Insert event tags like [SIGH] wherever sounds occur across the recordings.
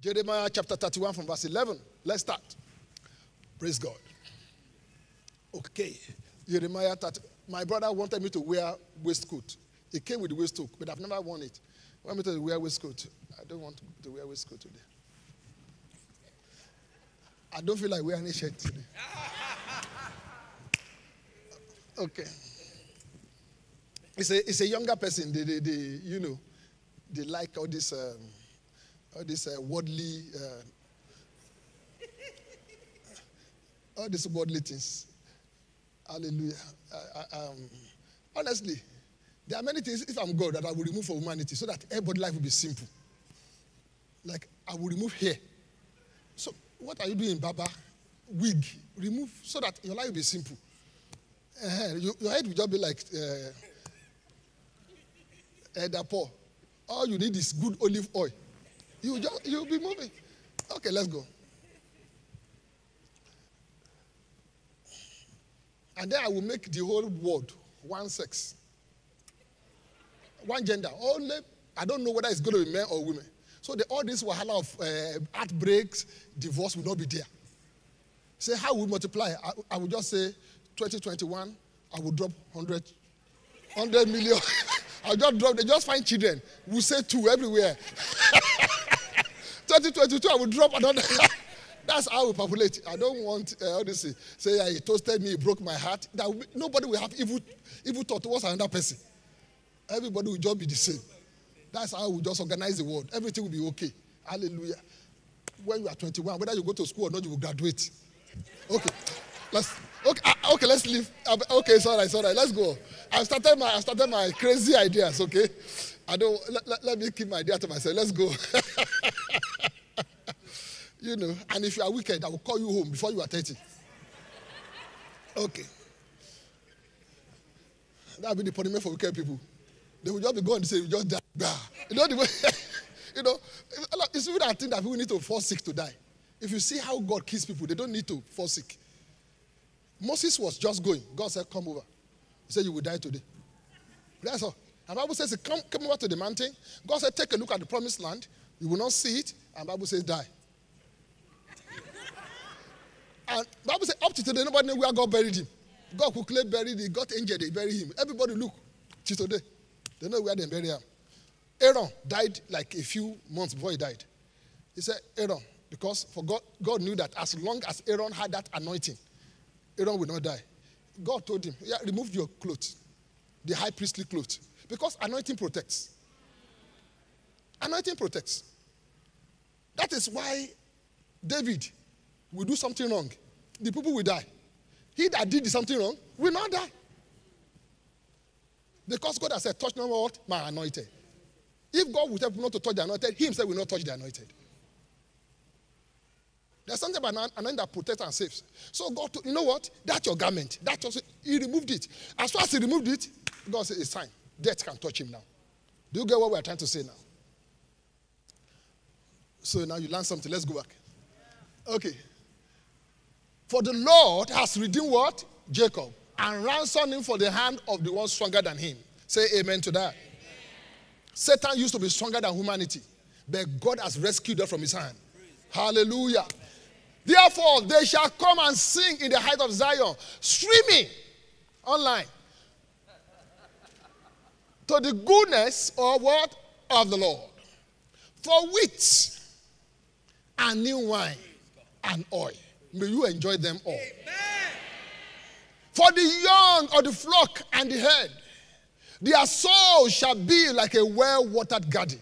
Jeremiah chapter 31 from verse 11. Let's start. Praise God. Okay. Jeremiah 30. My brother wanted me to wear waistcoat. It came with waistcoat, but I've never worn it. He wanted me to wear waistcoat. I don't want to wear waistcoat today. I don't feel like wearing a shirt today. [LAUGHS] Okay. It's a, it's a younger person. They, they, they, you know, they like all this, um, all this uh, worldly, uh, all these worldly things. Hallelujah. I, I, um, honestly, there are many things, if I'm God, that I will remove for humanity so that everybody's life will be simple. Like, I will remove hair. So, what are you doing, Baba? Wig. Remove so that your life will be simple. Uh, you, your head will just be like uh, Paul. All you need is good olive oil. You just you'll be moving. Okay, let's go. And then I will make the whole world one sex, one gender. Only I don't know whether it's going to be men or women. So the, all this wahala of uh, heartbreaks, divorce will not be there. Say how we multiply. I, I will just say 2021, I will drop 100, 100 million. [LAUGHS] I'll just drop, they just find children. We'll say two everywhere. [LAUGHS] 2022, I will drop another. [LAUGHS] That's how we populate. I don't want uh. Say, he toasted me, he broke my heart. That will be, nobody will have evil, evil thought towards another person. Everybody will just be the same. That's how we just organize the world. Everything will be okay. Hallelujah. When you are 21, whether you go to school or not, you will graduate. Okay. Let's okay, uh, okay, let's leave. Uh, okay, it's all right, it's all right. Let's go. I started my I started my crazy ideas, okay? I don't let, let, let me keep my idea to myself. Let's go. [LAUGHS] [LAUGHS] you know, and if you are wicked, I will call you home before you are 30. Okay. That'll be the punishment for wicked people. They will just be going and say, you just die. You know, the [LAUGHS] you know, it's even that thing that people need to fall sick to die. If you see how God kills people, they don't need to fall sick. Moses was just going. God said, Come over. He said, You will die today. That's all. And Bible says, come, come over to the mountain. God said, Take a look at the promised land. You will not see it. And Bible says, Die. and Bible says, Up to today, nobody knew where God buried him. God quickly buried him. God injured, they buried him. Everybody look. To today. They know where they buried him. Aaron died like a few months before he died. He said, Aaron, because for God, God knew that as long as Aaron had that anointing, Aaron will not die. God told him, yeah, remove your clothes, the high priestly clothes, because anointing protects. Anointing protects. That is why David will do something wrong. The people will die. He that did something wrong will not die. Because God has said, touch no what? My anointed. If God would help not to touch the anointed, he himself will not touch the anointed. There's something about an anointing that protects and saves. So God, you know what? That's your garment. That also, he removed it. As far as he removed it, God said, it's time. Death can touch him now. Do you get what we're trying to say now? So now you learn something. Let's go back. Okay. For the Lord has redeemed what? Jacob. And ransomed him for the hand of the one stronger than him. Say amen to that. Amen. Satan used to be stronger than humanity. But God has rescued us from his hand. Hallelujah. Therefore, they shall come and sing in the height of Zion, streaming online to the goodness or what? Of the Lord. For wheat and new wine and oil. May you enjoy them all. Amen. For the young of the flock and the herd, their soul shall be like a well watered garden.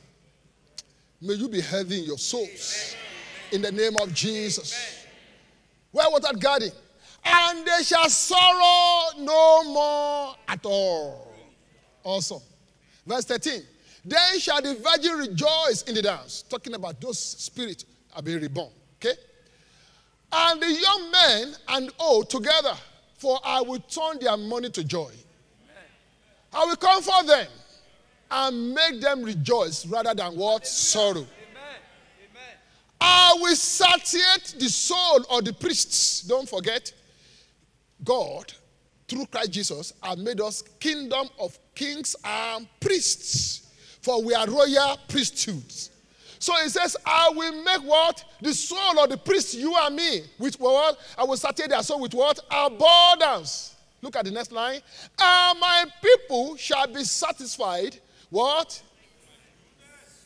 May you be healthy in your souls. In the name of Jesus. Well watered garden. And they shall sorrow no more at all. Awesome. Verse 13. Then shall the virgin rejoice in the dance. Talking about those spirits are being reborn. Okay? And the young men and old together, for I will turn their money to joy. I will comfort them and make them rejoice rather than what? Sorrow. I will satiate the soul of the priests. Don't forget, God, through Christ Jesus, has made us kingdom of kings and priests. For we are royal priesthoods. So he says, I will make what? The soul of the priest, you and me, with what? I will satisfy their soul with what? Abundance. Look at the next line. And my people shall be satisfied. What?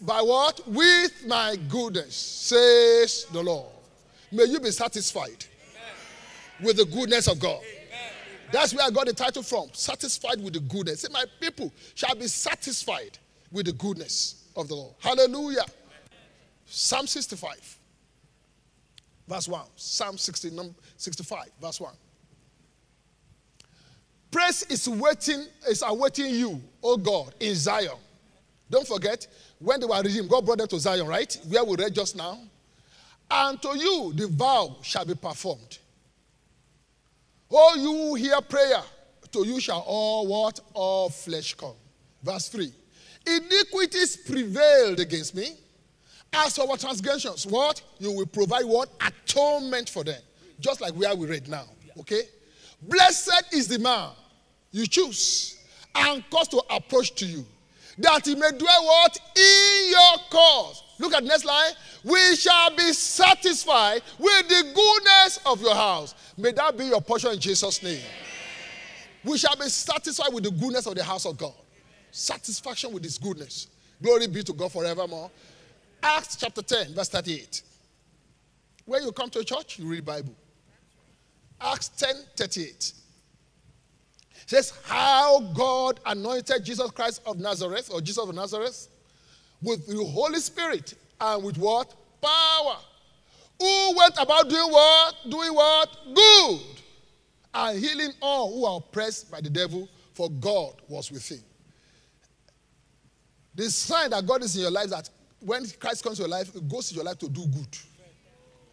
By what? With my goodness, says the Lord. May you be satisfied with the goodness of God. That's where I got the title from. Satisfied with the goodness. Say, my people shall be satisfied with the goodness of the Lord. Hallelujah. Psalm 65, verse 1. Psalm 60, 65, verse 1. Praise is waiting, is awaiting you, oh God, in Zion. Don't forget, when they were redeemed, God brought them to Zion, right? Where we read just now. And to you the vow shall be performed. Oh, you hear prayer, to you shall all what? All flesh come. Verse 3. Iniquities prevailed against me. As for our transgressions, what? You will provide what? Atonement for them. Just like where we read now. Okay? Blessed is the man you choose and cause to approach to you, that he may dwell what? In your cause. Look at next line. We shall be satisfied with the goodness of your house. May that be your portion in Jesus' name. We shall be satisfied with the goodness of the house of God. Satisfaction with his goodness. Glory be to God forevermore. Acts chapter 10, verse 38. When you come to a church, you read Bible. Acts 10, 38 says how God anointed Jesus Christ of Nazareth or Jesus of Nazareth with the Holy Spirit and with what? Power. Who went about doing what? Doing what? Good. And healing all who are oppressed by the devil, for God was with him. The sign that God is in your life that when Christ comes to your life, it goes to your life to do good.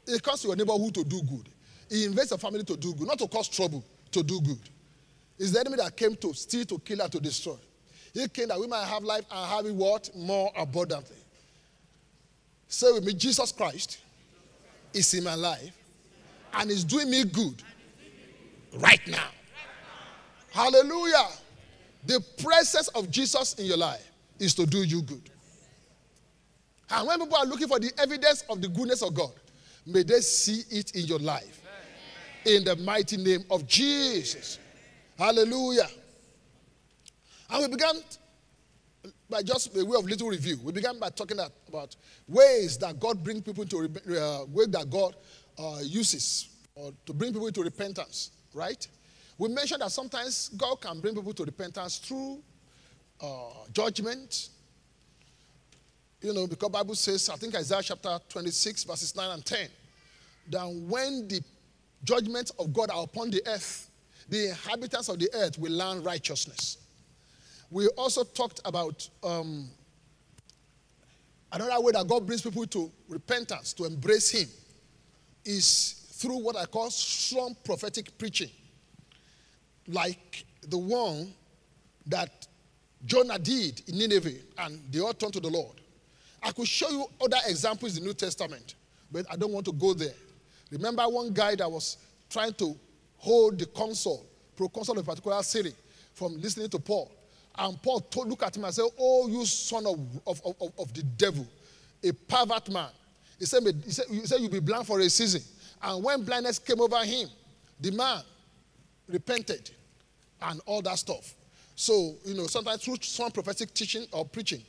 It comes to your neighborhood to do good. He invests your family to do good, not to cause trouble, to do good. It's the enemy that came to steal, to kill, and to destroy. He came that we might have life and have it what? More abundantly. Say with me, Jesus Christ is in my life and is doing me good right now. Hallelujah. The presence of Jesus in your life is to do you good. And when people are looking for the evidence of the goodness of God, may they see it in your life. In the mighty name of Jesus. Hallelujah. And we began by just a way of little review. We began by talking about ways that God brings people to uh, way that God uh, uses or to bring people to repentance. Right? We mentioned that sometimes God can bring people to repentance through uh, judgment. You know, because Bible says, I think Isaiah chapter 26, verses 9 and 10, that when the judgments of God are upon the earth, the inhabitants of the earth will learn righteousness. We also talked about um, another way that God brings people to repentance, to embrace Him, is through what I call strong prophetic preaching, like the one that Jonah did in Nineveh, and they all turned to the Lord. I could show you other examples in the New Testament, but I don't want to go there. Remember one guy that was trying to hold the consul, proconsul of a particular city, from listening to Paul. And Paul told, at him and said, Oh, you son of, of, of, of the devil, a pervert man. He said, he said, he said, You'll be blind for a season. And when blindness came over him, the man repented and all that stuff. So, you know, sometimes through some prophetic teaching or preaching,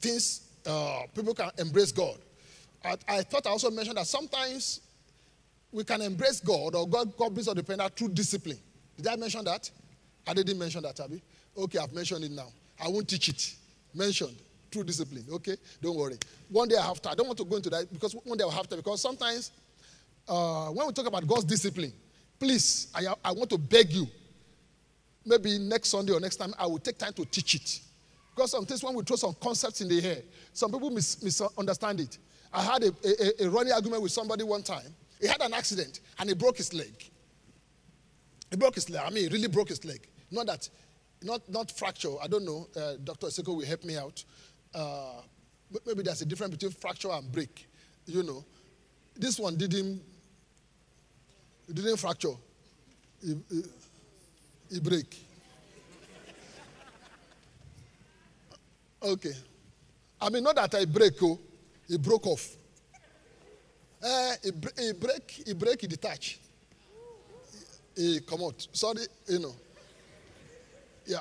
things, uh, people can embrace God. I, I thought I also mentioned that sometimes we can embrace God or God, God brings us dependent through discipline. Did I mention that? I didn't mention that, Abby. Okay, I've mentioned it now. I won't teach it. Mentioned through discipline. Okay, don't worry. One day I have to. I don't want to go into that because one day I'll have to. Because sometimes uh, when we talk about God's discipline, please, I, I want to beg you. Maybe next Sunday or next time I will take time to teach it. Because sometimes when we throw some concepts in the air, some people mis- misunderstand it. I had a, a, a running argument with somebody one time he had an accident and he broke his leg. He broke his leg. I mean, he really broke his leg. Not that, not, not fracture. I don't know. Uh, Dr. Seko will help me out. Uh, maybe there's a difference between fracture and break. You know, this one didn't, didn't fracture. He, he, he break. Okay. I mean, not that I break, oh. He broke off. Uh, he, he break, he break, he detach. He come out. Sorry, you know. Yeah.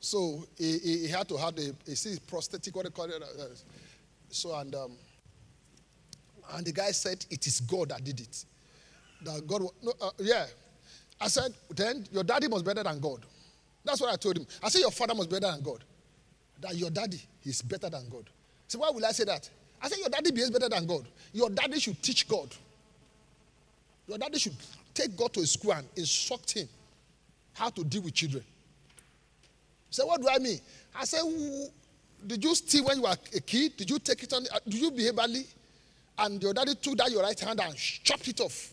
So he, he, had to have the, he prosthetic, what they call it. Uh, so, and, um, and the guy said, it is God that did it. That God, no, uh, yeah. I said, then your daddy be better than God. That's what I told him. I said, your father be better than God. That your daddy is better than God. So why will I say that? I said, your daddy behaves better than God. Your daddy should teach God. Your daddy should take God to a school and instruct him how to deal with children. So what do I mean? I said, did you steal when you were a kid? Did you take it on? Uh, did you behave badly? And your daddy took that your right hand and chopped it off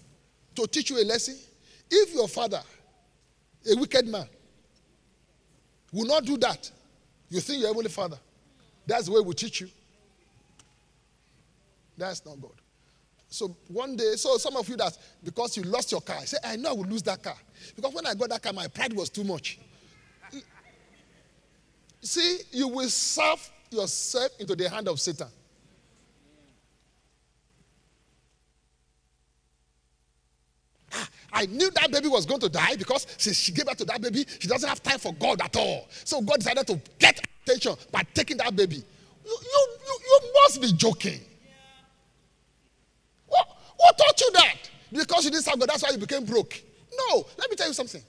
to teach you a lesson? If your father, a wicked man, will not do that, you think your heavenly father, that's the way we teach you. That's not God. So one day, so some of you that because you lost your car, say, I know I will lose that car. Because when I got that car, my pride was too much. See, you will serve yourself into the hand of Satan. I knew that baby was going to die because since she gave birth to that baby, she doesn't have time for God at all. So God decided to get attention by taking that baby. You, you, you, you must be joking. What, what taught you that? Because you didn't serve God, that's why you became broke. No, let me tell you something.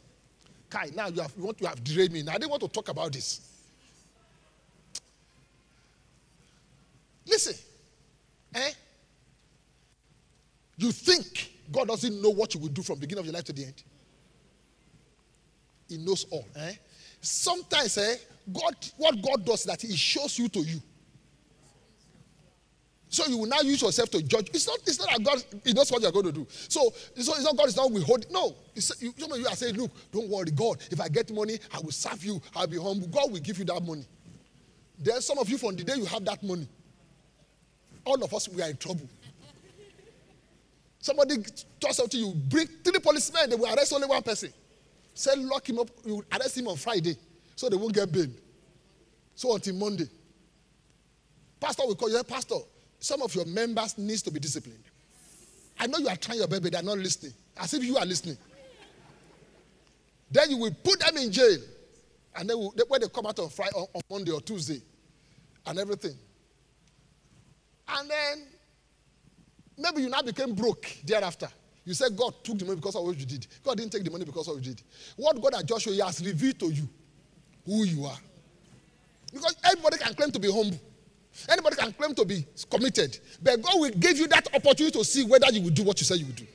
Kai, now you, have, you want to have derailed me. Now, I didn't want to talk about this. Listen, eh? You think God doesn't know what you will do from the beginning of your life to the end? He knows all. Eh? Sometimes, eh, God, what God does that He shows you to you. So you will now use yourself to judge. It's not, it's not that God He knows what you're going to do. So, so it's not God is not withholding. No. You, some of you are saying, look, don't worry, God, if I get money, I will serve you, I'll be humble. God will give you that money. Then some of you from the day you have that money, all of us we are in trouble. Somebody does something, you bring three policemen, they will arrest only one person. Say lock him up, you arrest him on Friday, so they won't get bail. So until Monday. Pastor will call you, Pastor, some of your members needs to be disciplined. I know you are trying your best, they're not listening. As if you are listening. Then you will put them in jail. And then when they come out on Friday, on Monday or Tuesday, and everything. And then maybe you now became broke thereafter. You said God took the money because of what you did. God didn't take the money because of what you did. What God has just you has revealed to you who you are. Because everybody can claim to be humble. Anybody can claim to be committed. But God will give you that opportunity to see whether you will do what you say you will do.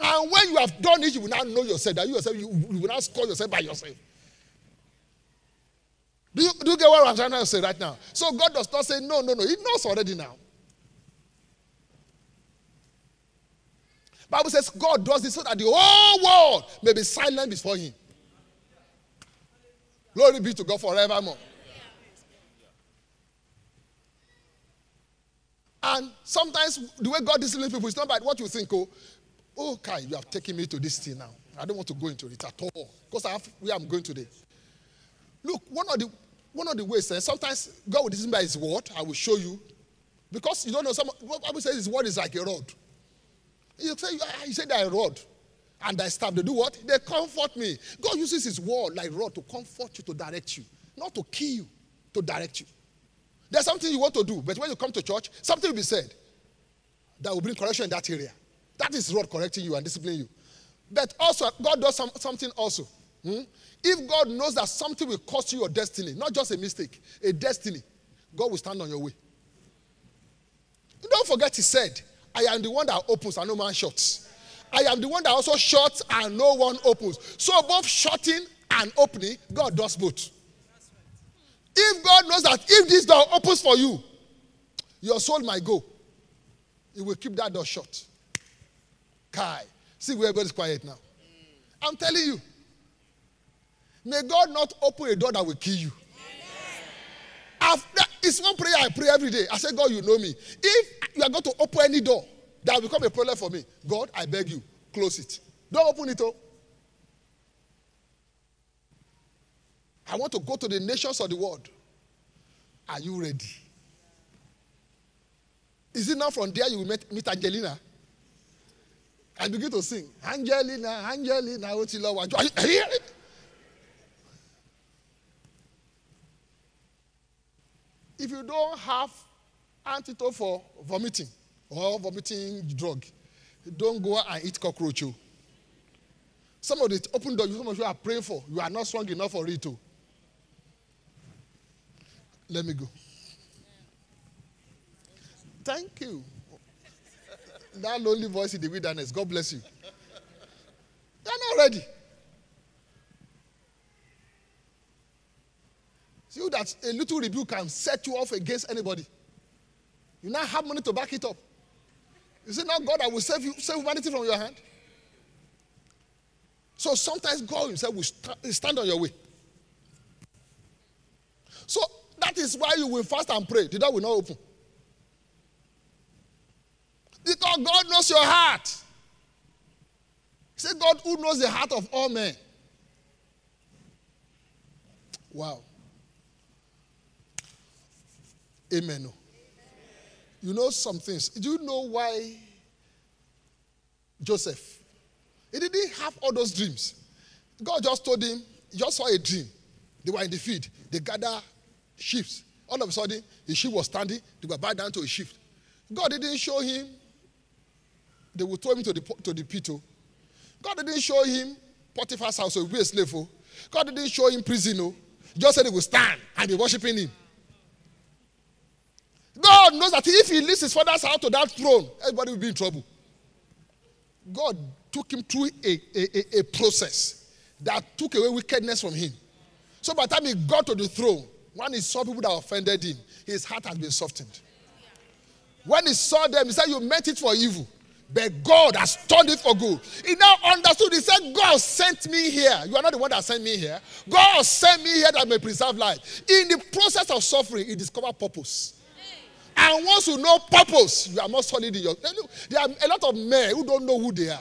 And when you have done it, you will now know yourself that you yourself, you, you will now score yourself by yourself. Do you, do you get what I'm trying to say right now? So God does not say, no, no, no. He knows already now. Bible says God does this so that the whole world may be silent before him. Glory be to God forevermore. And sometimes the way God disciplines people is not by what you think, oh, oh, Kai, you have taken me to this thing now. I don't want to go into it at all. Because I have where I'm going today. Look, one of the one of the ways, uh, sometimes God will discipline by his word. I will show you. Because you don't know, some what Bible says his word is like a rod. You say, you say they are a rod. And I staff, they do what? They comfort me. God uses his word like rod to comfort you, to direct you, not to kill you, to direct you. There's something you want to do, but when you come to church, something will be said that will bring correction in that area. That is rod correcting you and disciplining you. But also, God does some, something also. Hmm? If God knows that something will cost you your destiny, not just a mistake, a destiny, God will stand on your way. Don't forget, He said, I am the one that opens and no man shuts. I am the one that also shuts and no one opens. So, both shutting and opening, God does both. If God knows that if this door opens for you, your soul might go, He will keep that door shut. Kai. See where everybody's quiet now. I'm telling you. May God not open a door that will kill you. After, it's one prayer I pray every day. I say, God, you know me. If you are going to open any door that will become a problem for me, God, I beg you, close it. Don't open it. Oh. I want to go to the nations of the world. Are you ready? Is it not from there you will meet, meet Angelina? And begin to sing. Angelina, Angelina, oh, ti lọ wájú. Are you- are you hearing? If you don't have antidote for vomiting or vomiting drug, don't go and eat cockroach. oh. Some of the open doors, some of you are praying for, you are not strong enough for it. oh. Let me go. Thank you. That lonely voice in the wilderness, God bless you. You're not ready. See that a little rebuke can set you off against anybody. You now have money to back it up. Is it not God, that will save you, save humanity from your hand. So sometimes God Himself will will stand on your way. So that is why you will fast and pray. The door will not open. Because God knows your heart. Say God who knows the heart of all men. Wow. Amen. oh. You know some things. Do you know why Joseph? He didn't have all those dreams. God just told him, he just saw a dream. They were in the field. They gather sheep. All of a sudden, the sheep was standing. They were bowed down to a sheep. God didn't show him. They would throw him to the, to the pit. oh. God didn't show him Potiphar's house, so he would be a slave. oh. God didn't show him prison. Oh. just said he would stand and be worshiping him. God knows that if he leaves his father's house to that throne, everybody will be in trouble. God took him through a, a, a, a process that took away wickedness from him. So by the time he got to the throne, when he saw people that offended him, his heart had been softened. When he saw them, he said, You meant it for evil, but God has turned it for good. He now understood. He said, God sent me here. You are not the one that sent me here. God sent me here that I may preserve life. In the process of suffering, he discovered purpose. And once you know purpose, you are more solid in your. You There are a lot of men who don't know who they are.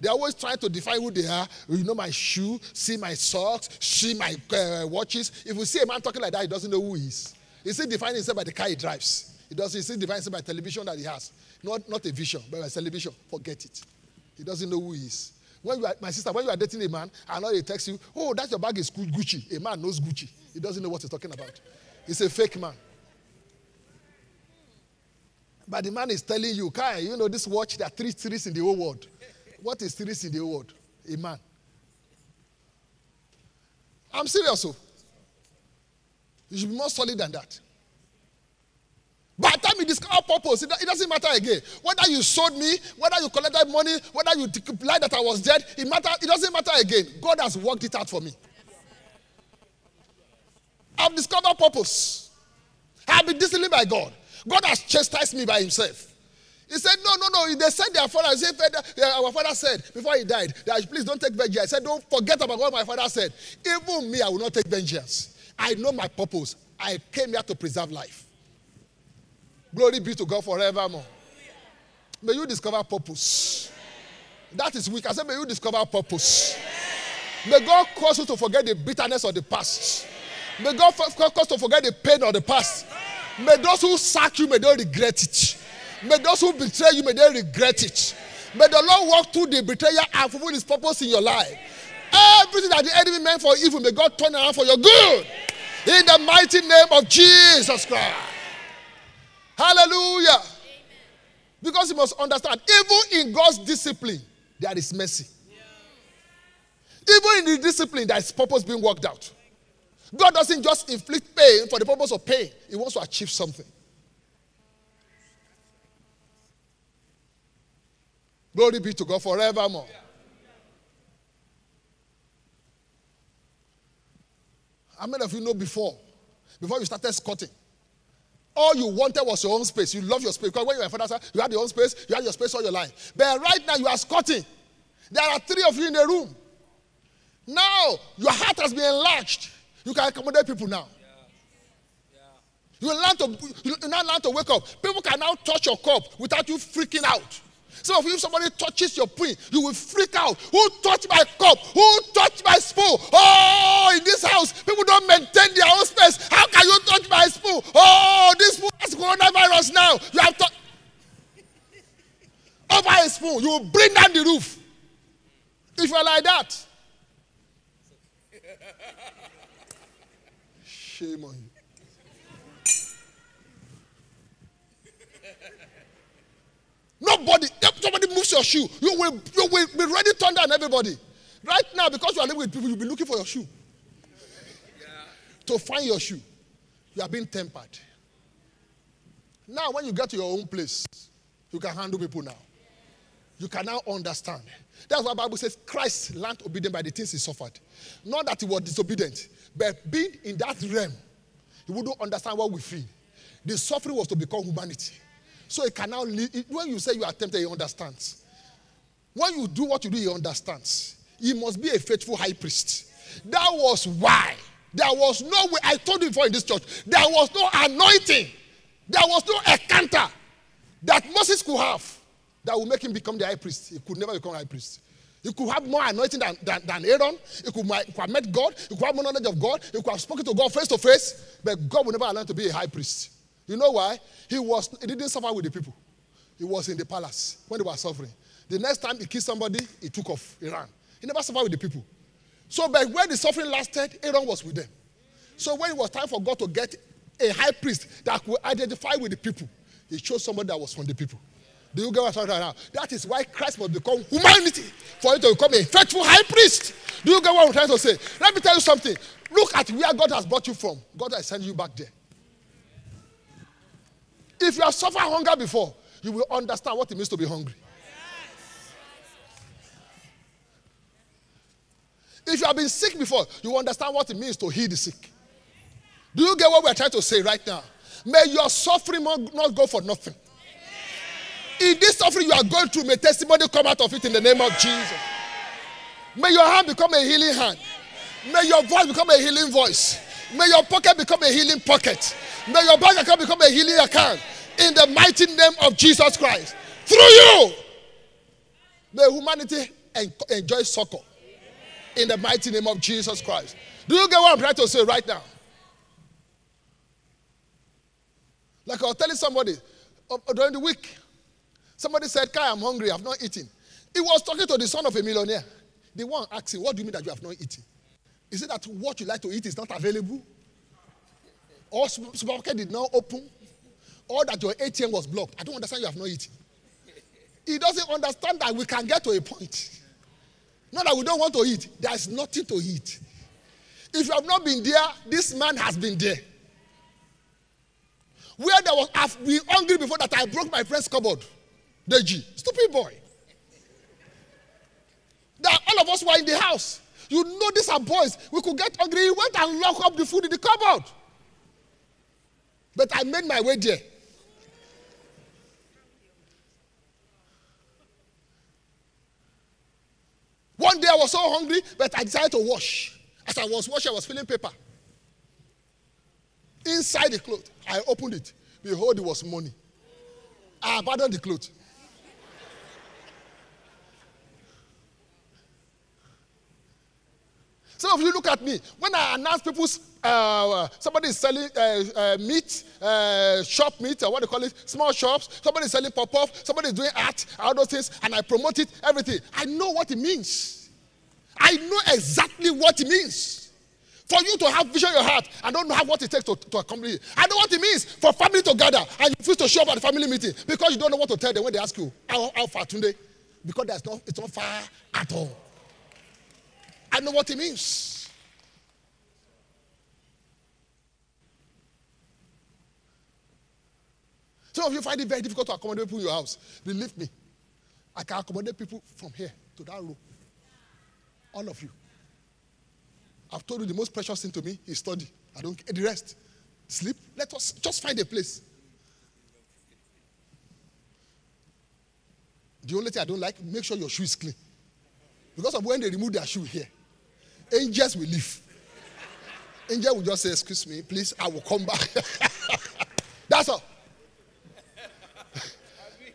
They're always trying to define who they are. You know my shoe, see my socks, see my uh, watches. If you see a man talking like that, he doesn't know who he is. He still defining himself by the car he drives. He doesn't. He still defines himself by television that he has. Not, not a vision, but by television. Forget it. He doesn't know who he is. When you are, my sister, when you are dating a man, and now he texts you, oh, that your bag is Gucci. A man knows Gucci. He doesn't know what he's talking about. He's a fake man. But the man is telling you, Kai, you know this watch, there are three series in the whole world. What is series in the whole world? A man. I'm serious, so. You should be more solid than that. By the time you discover purpose, it, it doesn't matter again. Whether you sold me, whether you collected money, whether you lied that I was dead, it, matter, it doesn't matter again. God has worked it out for me. I've discovered purpose. I've been disciplined by God. God has chastised me by himself. He said, No, no, no. They said their father, said, our father said before he died, that please don't take vengeance. I said, Don't forget about what my father said. Even me, I will not take vengeance. I know my purpose. I came here to preserve life. Glory be to God forevermore. May you discover purpose. That is weak. I said, May you discover purpose. May God cause you to forget the bitterness of the past. May God cause you to forget the pain of the past. May those who sack you, may they regret it. May those who betray you, may they regret it. May the Lord walk through the betrayer and fulfill his purpose in your life. Everything that the enemy meant for evil, may God turn around for your good. In the mighty name of Jesus Christ. Hallelujah. Because you must understand, even in God's discipline, there is mercy. Even in the discipline, there is purpose being worked out. God doesn't just inflict pain for the purpose of pain, He wants to achieve something. Glory be to God forevermore. How many of you know before? Before you started squatting, all you wanted was your own space. You love your space. Because when you were father's house, you had your own space, you had your space all your life. But right now you are squatting. There are three of you in the room. Now your heart has been enlarged. You can accommodate people now. You learn to you now learn to wake up. People can now touch your cup without you freaking out. Some of you, somebody touches your pin, you will freak out. Who touched my cup? Who touched my spoon? Oh, in this house, people don't maintain their own space. How can you touch my spoon? Oh, this spoon has coronavirus now. You have to. over a spoon, you will bring down the roof. If you're like that, shame on you. Nobody, somebody moves your shoe, you will, you will be ready to turn down everybody. Right now, because you are living with people, you'll be looking for your shoe. To find your shoe, you are being tempered. Now, when you get to your own place, you can handle people now. You can now understand. That's why the Bible says Christ learned obedience by the things he suffered. Not that he was disobedient, but being in that realm, he wouldn't understand what we feel. The suffering was to become humanity. So he can now. When you say you are tempted, he understands. When you do what you do, he understands. He must be a faithful high priest. That was why. There was no way. I told you before in this church, there was no anointing. There was no encounter that Moses could have that would make him become the high priest. He could never become high priest. He could have more anointing than, than, than Aaron. He could, could have met God. He could have more knowledge of God. He could have spoken to God face to face. But God would never allow him to be a high priest. You know why? He was he didn't suffer with the people. He was in the palace when they were suffering. The next time he killed somebody, he took off. He ran. He never suffered with the people. So, but when the suffering lasted, Aaron was with them. So when it was time for God to get a high priest that could identify with the people, he chose somebody that was from the people. Do you get what I'm talking about? That is why Christ must become humanity for him to become a faithful high priest. Do you get what I'm trying to say? Let me tell you something. Look at where God has brought you from. God has sent you back there. If you have suffered hunger before, you will understand what it means to be hungry. If you have been sick before, you will understand what it means to heal the sick. Do you get what we're trying to say right now? May your suffering not go for nothing. In this suffering you are going through, may testimony come out of it in the name of Jesus. May your hand become a healing hand. May your voice become a healing voice. May your pocket become a healing pocket. May your bank account become a healing account. In the mighty name of Jesus Christ. Through you, may humanity enjoy succor. In the mighty name of Jesus Christ. Do you get what I'm trying to say right now? Like I was telling somebody uh, during the week, somebody said, Kai, I'm hungry, I've not eaten. He was talking to the son of a millionaire. The one asked him, What do you mean that you have not eaten? Is it that what you like to eat is not available? Or supermarket did not open? Or that your ATM was blocked? I don't understand you have not eaten. He doesn't understand that we can get to a point. Not that we don't want to eat, there's nothing to eat. If you have not been there, this man has been there. Where there was, I've been hungry before that I broke my friend's cupboard. Deji, stupid boy. That all of us were in the house. You know these are boys. We could get hungry. He went and locked up the food in the cupboard. But I made my way there. One day I was so hungry, but I decided to wash. As I was washing, I was feeling paper. Inside the cloth, I opened it. Behold, it was money. I abandoned the cloth. Some of you look at me. When I announce people's, uh, somebody is selling uh, uh, meat, uh, shop meat, or what they call it, small shops. Somebody is selling pop-up. Somebody is doing art, all those things, and I promote it, everything. I know what it means. I know exactly what it means. For you to have vision in your heart and don't have what it takes to, to accomplish it. I know what it means for family to gather and you refuse to show up at the family meeting because you don't know what to tell them when they ask you, how, how far today? Because there's no, it's not far at all. I know what it means. Some of you find it very difficult to accommodate people in your house. Believe me, I can accommodate people from here to that room. All of you. I've told you the most precious thing to me is study. I don't care. the rest. Sleep. Let us just find a place. The only thing I don't like, make sure your shoe is clean. Because of when they remove their shoe here, angels will leave. Angel will just say, Excuse me, please, I will come back. [LAUGHS] That's all.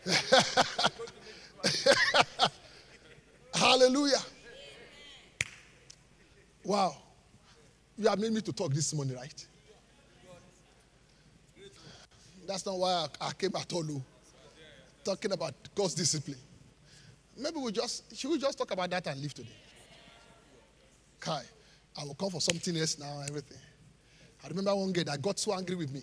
[LAUGHS] Hallelujah. Wow. You have made me to talk this morning, right? That's not why I, came at all. Oh. Talking about God's discipline. Maybe we just should we just talk about that and leave today? Kai, I will come for something else now. Everything. I remember one guy that got so angry with me.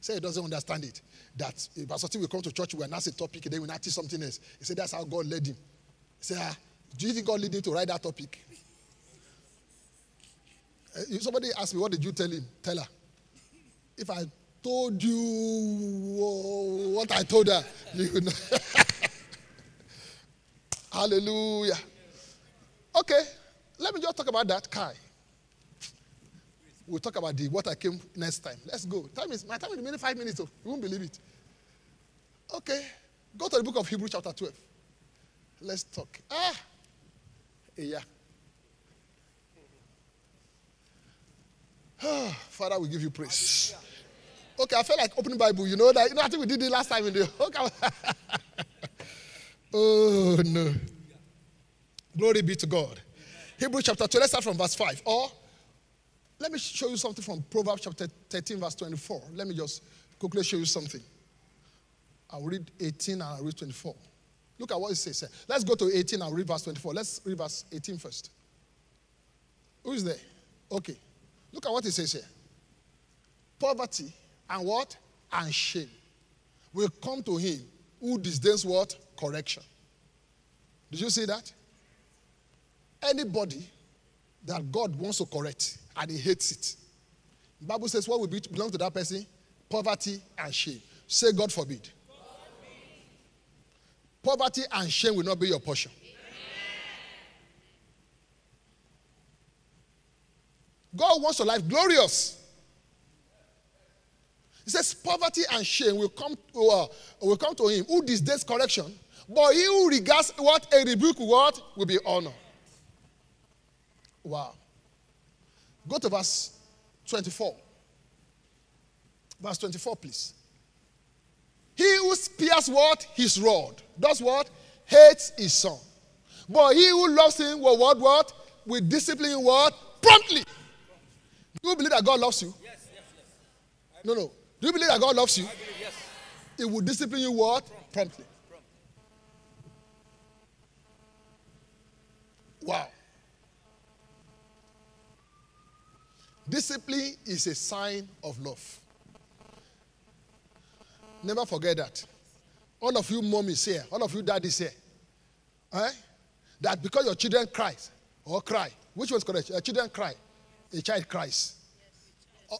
Say he doesn't understand it. That if Pastor will come to church, we ask a topic, then we not teach something else. He said that's how God led him. He said, ah, do you think God led him to write that topic? Uh, somebody asked me, what did you tell him? Tell her. If I told you what I told her, [LAUGHS] you would know. [LAUGHS] Hallelujah. Okay, let me just talk about that Kai. We'll talk about the what I came next time. Let's go. Time is my time is remaining five minutes. Oh, you won't believe it. Okay, go to the book of Hebrews chapter 12. Let's talk. Ah, yeah. Oh, Father, we give you praise. Okay, I felt like opening Bible. You know that. You know, I think we did it last time in the. [LAUGHS] Okay. oh no. Glory be to God. Hebrews chapter 2. Let's start from verse 5. Or let me show you something from Proverbs chapter 13, verse 24. Let me just quickly show you something. I'll read 18 and I'll read 24. Look at what it says. Let's go to 18 and read verse 24. Let's read verse 18 first. Who is there? Okay. Look at what it says here. Poverty and what? And shame will come to him who disdains what? Correction. Did you see that? Anybody that God wants to correct and he hates it. The Bible says what will be, belong to that person? Poverty and shame. Say, God forbid. Poverty and shame will not be your portion. God wants your life glorious. He says, poverty and shame will come, to, uh, will come to him who disdains correction, but he who regards what a rebuke what will be honor. Wow. Go to verse 24. Verse 24, please. He who spears what? His rod. Does what? Hates his son. But he who loves him will what? What? Will discipline what? Promptly. Do you believe that God loves you? Yes, yes, yes. No, no. Do you believe that God loves you? I believe, yes. He will discipline you what? Promptly. Wow. Discipline is a sign of love. Never forget that. All of you mommies here, all of you daddies here, eh? that because your children cry or cry, which one's correct? Your children cry, a child cries. Oh,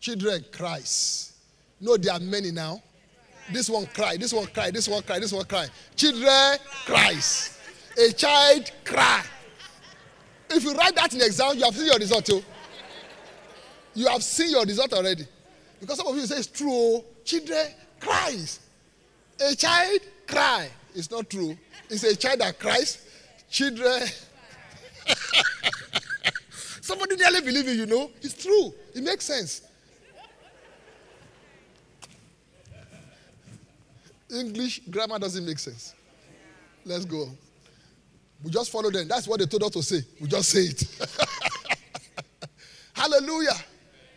children cries. No, there are many now. This one cry, this one cry, this one cry, this one cry. Children cries. A child cry. If you write that in the exam, you have seen your result too. You have seen your result already. Because some of you say it's true. Oh, children cries. A child cry. It's not true. It's a child that cries. Children. [LAUGHS] Somebody nearly believe you, you know. It's true. It makes sense. English grammar doesn't make sense. Let's go. We just follow them. That's what they told us to say. We just say it. [LAUGHS] Hallelujah.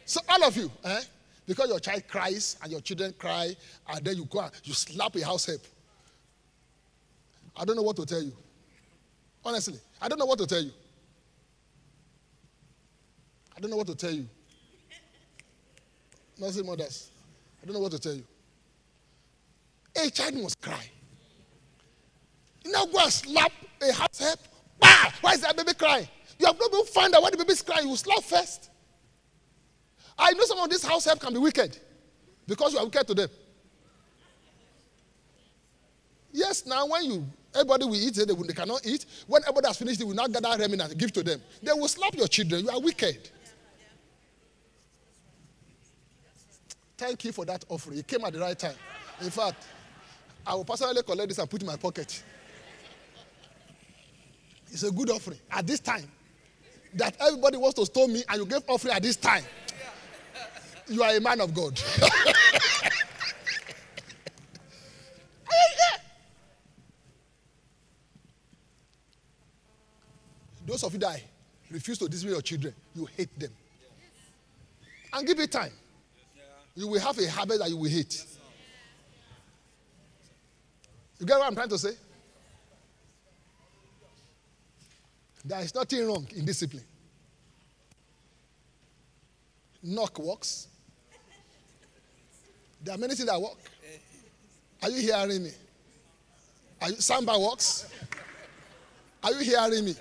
So all of you, eh? Because your child cries and your children cry, and then you go and you slap a house help. I don't know what to tell you. Honestly, I don't know what to tell you. I don't know what to tell you. Nothing mothers. I don't know what to tell you. A child must cry. Now go and slap a house help. Bah! Why is that baby crying? You have not been find out why the baby is crying. You slap first. I know some of these house help can be wicked because you are wicked to them. Yes, now when you everybody will eat, they, they cannot eat. When everybody has finished, they will not gather remnant and give to them. They will slap your children. You are wicked. Thank you for that offering. It came at the right time. In fact, I will personally collect this and put in my pocket. It's a good offering at this time. That everybody wants to stone me and you gave offering at this time. You are a man of God. [LAUGHS] Those of you that refuse to discipline your children, you hate them. And give it time. You will have a habit that you will hate. You get what I'm trying to say? There is nothing wrong in discipline. Knock works. There are many things that work. Are you hearing me? Are you, samba works. Are you hearing me?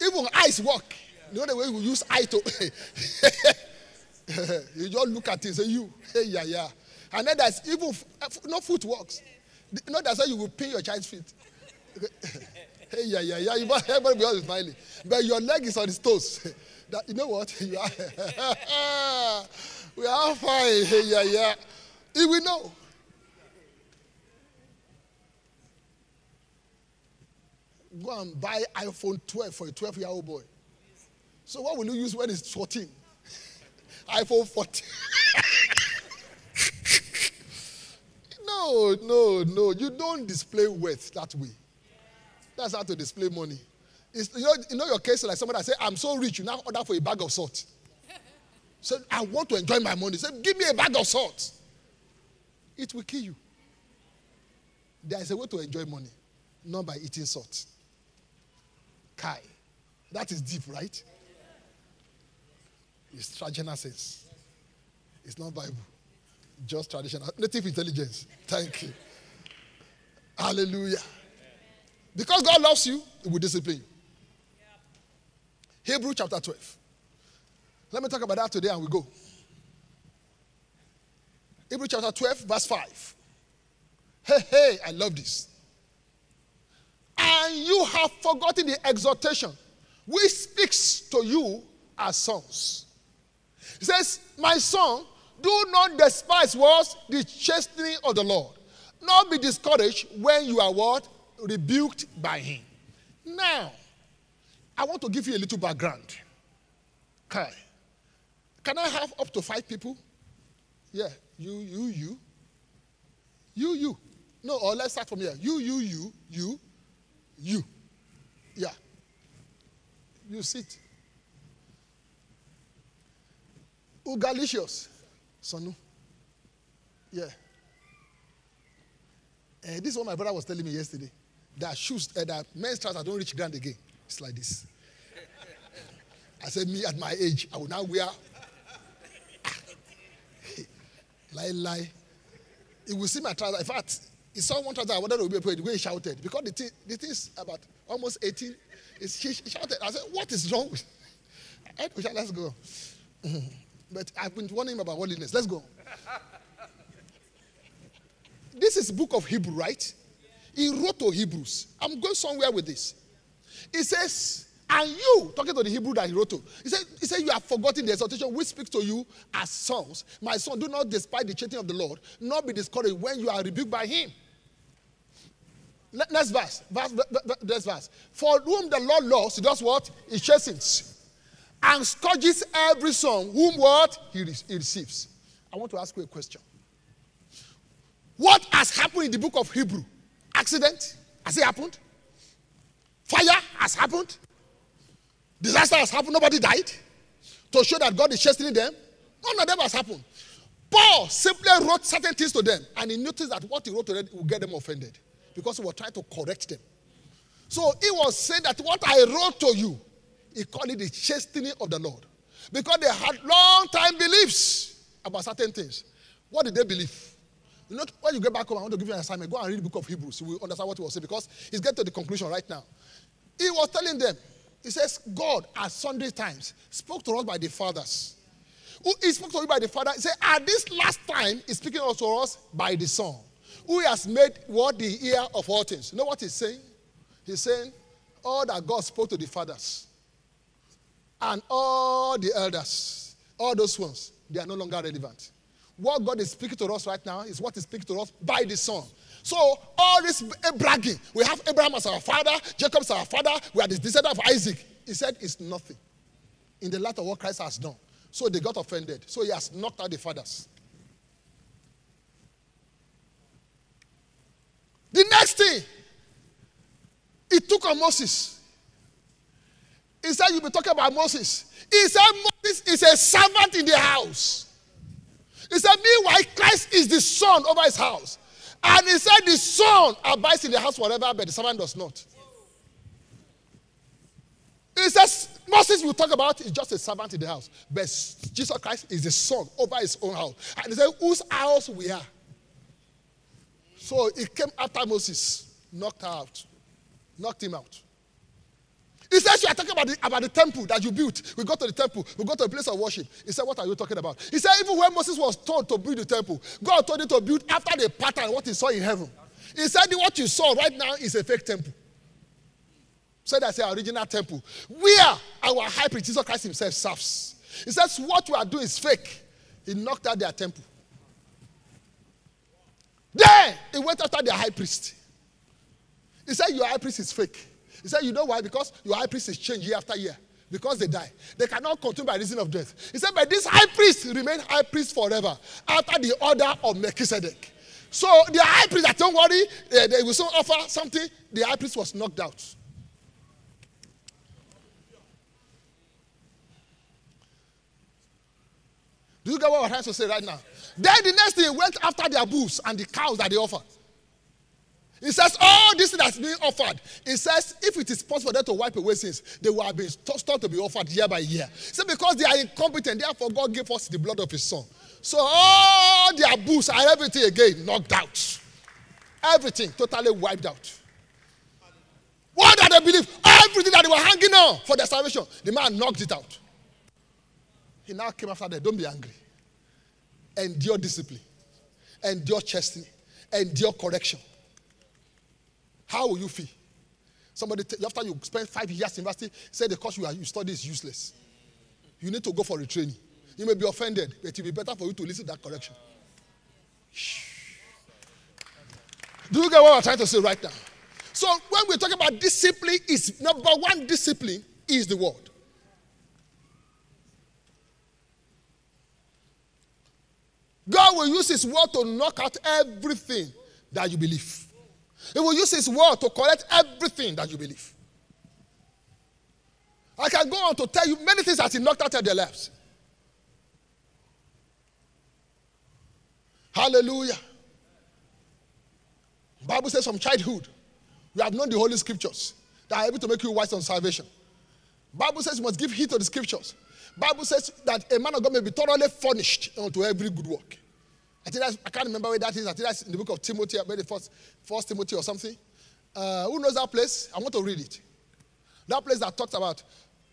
Even eyes work. You know the way we use eye to. [LAUGHS] you just look at it say, You, hey, yeah, yeah. And then there's even no foot works. You know, that's how you will pin your child's feet. [LAUGHS] hey, yeah, yeah, yeah. Everybody be always smiling. But your leg is on his toes. [LAUGHS] That, you know what? [LAUGHS] You are, [LAUGHS] we are fine. Hey, yeah, yeah. He will know. Go and buy iPhone 12 for a 12 year old boy. So, what will you use when it's 14? iPhone 14. no, no, no. You don't display wealth that way. That's how to display money. It's, you, know, you know your case like somebody that say, I'm so rich, you now order for a bag of salt. [LAUGHS] So I want to enjoy my money. Say, give me a bag of salt. It will kill you. There is a way to enjoy money, not by eating salt. Kai. That is deep, right? It's traditional sense. It's not Bible. Just traditional. Native intelligence. Thank you. Hallelujah. Because God loves you, He will discipline you. Hebrew chapter 12. Let me talk about that today and we go. Hebrew chapter 12, verse 5. Hey, hey, I love this. And you have forgotten the exhortation which speaks to you as sons. He says, My son, do not despise what? The chastening of the Lord. Not be discouraged when you are what? Rebuked by him. Now, I want to give you a little background. Okay. Can I have up to five people? Yeah. You, you, you. You, you. No, or let's start from here. You, you, you, you, you. Yeah. You sit. Ugalicious. Sonu. Yeah. Uh, this is what my brother was telling me yesterday. That shoes, uh, that men's trousers don't reach ground again. It's like this. I said, me at my age, I will now wear. [LAUGHS] lie, lie. He will see my trouser. In fact, he saw one trouser I wanted to be afraid. The way he shouted. Because the thing, the about almost 18. He shouted. I said, what is wrong with [LAUGHS] I said, let's go. [LAUGHS] But I've been warning him about holiness. Let's go. this is book of Hebrew, right? He wrote to Hebrews. I'm going somewhere with this. He says, and you, talking to the Hebrew that he wrote to, he said, he said You have forgotten the exhortation which speaks to you as sons. My son, do not despise the chastening of the Lord, nor be discouraged when you are rebuked by him. Next verse, verse, next verse. For whom the Lord loves, he does what? He chastens. And scourges every son whom what? He, he receives. I want to ask you a question. What has happened in the book of Hebrew? Accident? Has it happened? Fire has happened. Disaster has happened. Nobody died. To show that God is chastening them. None of them has happened. Paul simply wrote certain things to them, and he noticed that what he wrote to them will get them offended because he was trying to correct them. So he was saying that what I wrote to you, he called it the chastening of the Lord. Because they had long time beliefs about certain things. What did they believe? You know, when you get back home, I want to give you an assignment. Go and read the book of Hebrews. You will understand what he was saying because he's getting to the conclusion right now. He was telling them, he says, God at sundry times spoke to us by the fathers. Who he spoke to you by the Father. He said, at this last time, he's speaking to us by the Son. Who has made what the ear of all things. You know what he's saying? He's saying, all that God spoke to the fathers and all the elders, all those ones, they are no longer relevant. What God is speaking to us right now is what He's speaking to us by the Son. So all this bragging, we have Abraham as our father, Jacob as our father, we are the descendant of Isaac. He said it's nothing in the light of what Christ has done. So they got offended. So he has knocked out the fathers. The next thing, he took on Moses. He said, You'll be talking about Moses. He said, Moses is a servant in the house. He said, Meanwhile, Christ is the son over his house. And he said, The son abides in the house forever, but the servant does not. He says, Moses will talk about is just a servant in the house, but Jesus Christ is the son over his own house. And he said, Whose house we are? So it came after Moses, knocked out, knocked him out. He says, You are talking about the, about the temple that you built. We go to the temple, we go to a place of worship. He said, What are you talking about? He said, Even when Moses was told to build the temple, God told him to build after the pattern what he saw in heaven. He said, What you saw right now is a fake temple. So that's the original temple. Where our high priest, Jesus Christ himself, serves. He says, What you are doing is fake. He knocked out their temple. Then he went after their high priest. He said, Your high priest is fake. He said, You know why? Because your high priest is changed year after year. Because they die. They cannot continue by reason of death. He said, But this high priest remain high priest forever after the order of Melchizedek. So the high priest, don't worry, they, they will soon offer something. The high priest was knocked out. Do you get what I'm trying to say right now? Then the next thing, went after their bulls and the cows that they offered. He says, all this that's being offered. He says, if it is possible for them to wipe away sins, they will have been start to be offered year by year. Said, because they are incompetent, therefore God gave us the blood of his son. So all their bulls and everything again knocked out. Everything totally wiped out. What did they believe? Everything that they were hanging on for their salvation, the man knocked it out. He now came after them. Don't be angry. Endure discipline. Endure chastening. Endure correction. How will you feel? Somebody, t- after you spend five years in university, say the course you, are, you study is useless. You need to go for retraining. You may be offended, but it will be better for you to listen to that correction. Shh. Do you get what I'm trying to say right now? So when we talk about discipline, is number one discipline is the word. God will use His word to knock out everything that you believe. He will use His word to correct everything that you believe. I can go on to tell you many things that He knocked out of their lives. Hallelujah. Bible says from childhood, you have known the holy scriptures that are able to make you wise on salvation. Bible says you must give heed to the scriptures. Bible says that a man of God may be thoroughly furnished unto every good work. I think that's, I can't remember where that is. I think that's in the book of Timothy, maybe first, first Timothy or something. Uh, who knows that place? I want to read it. That place that talks about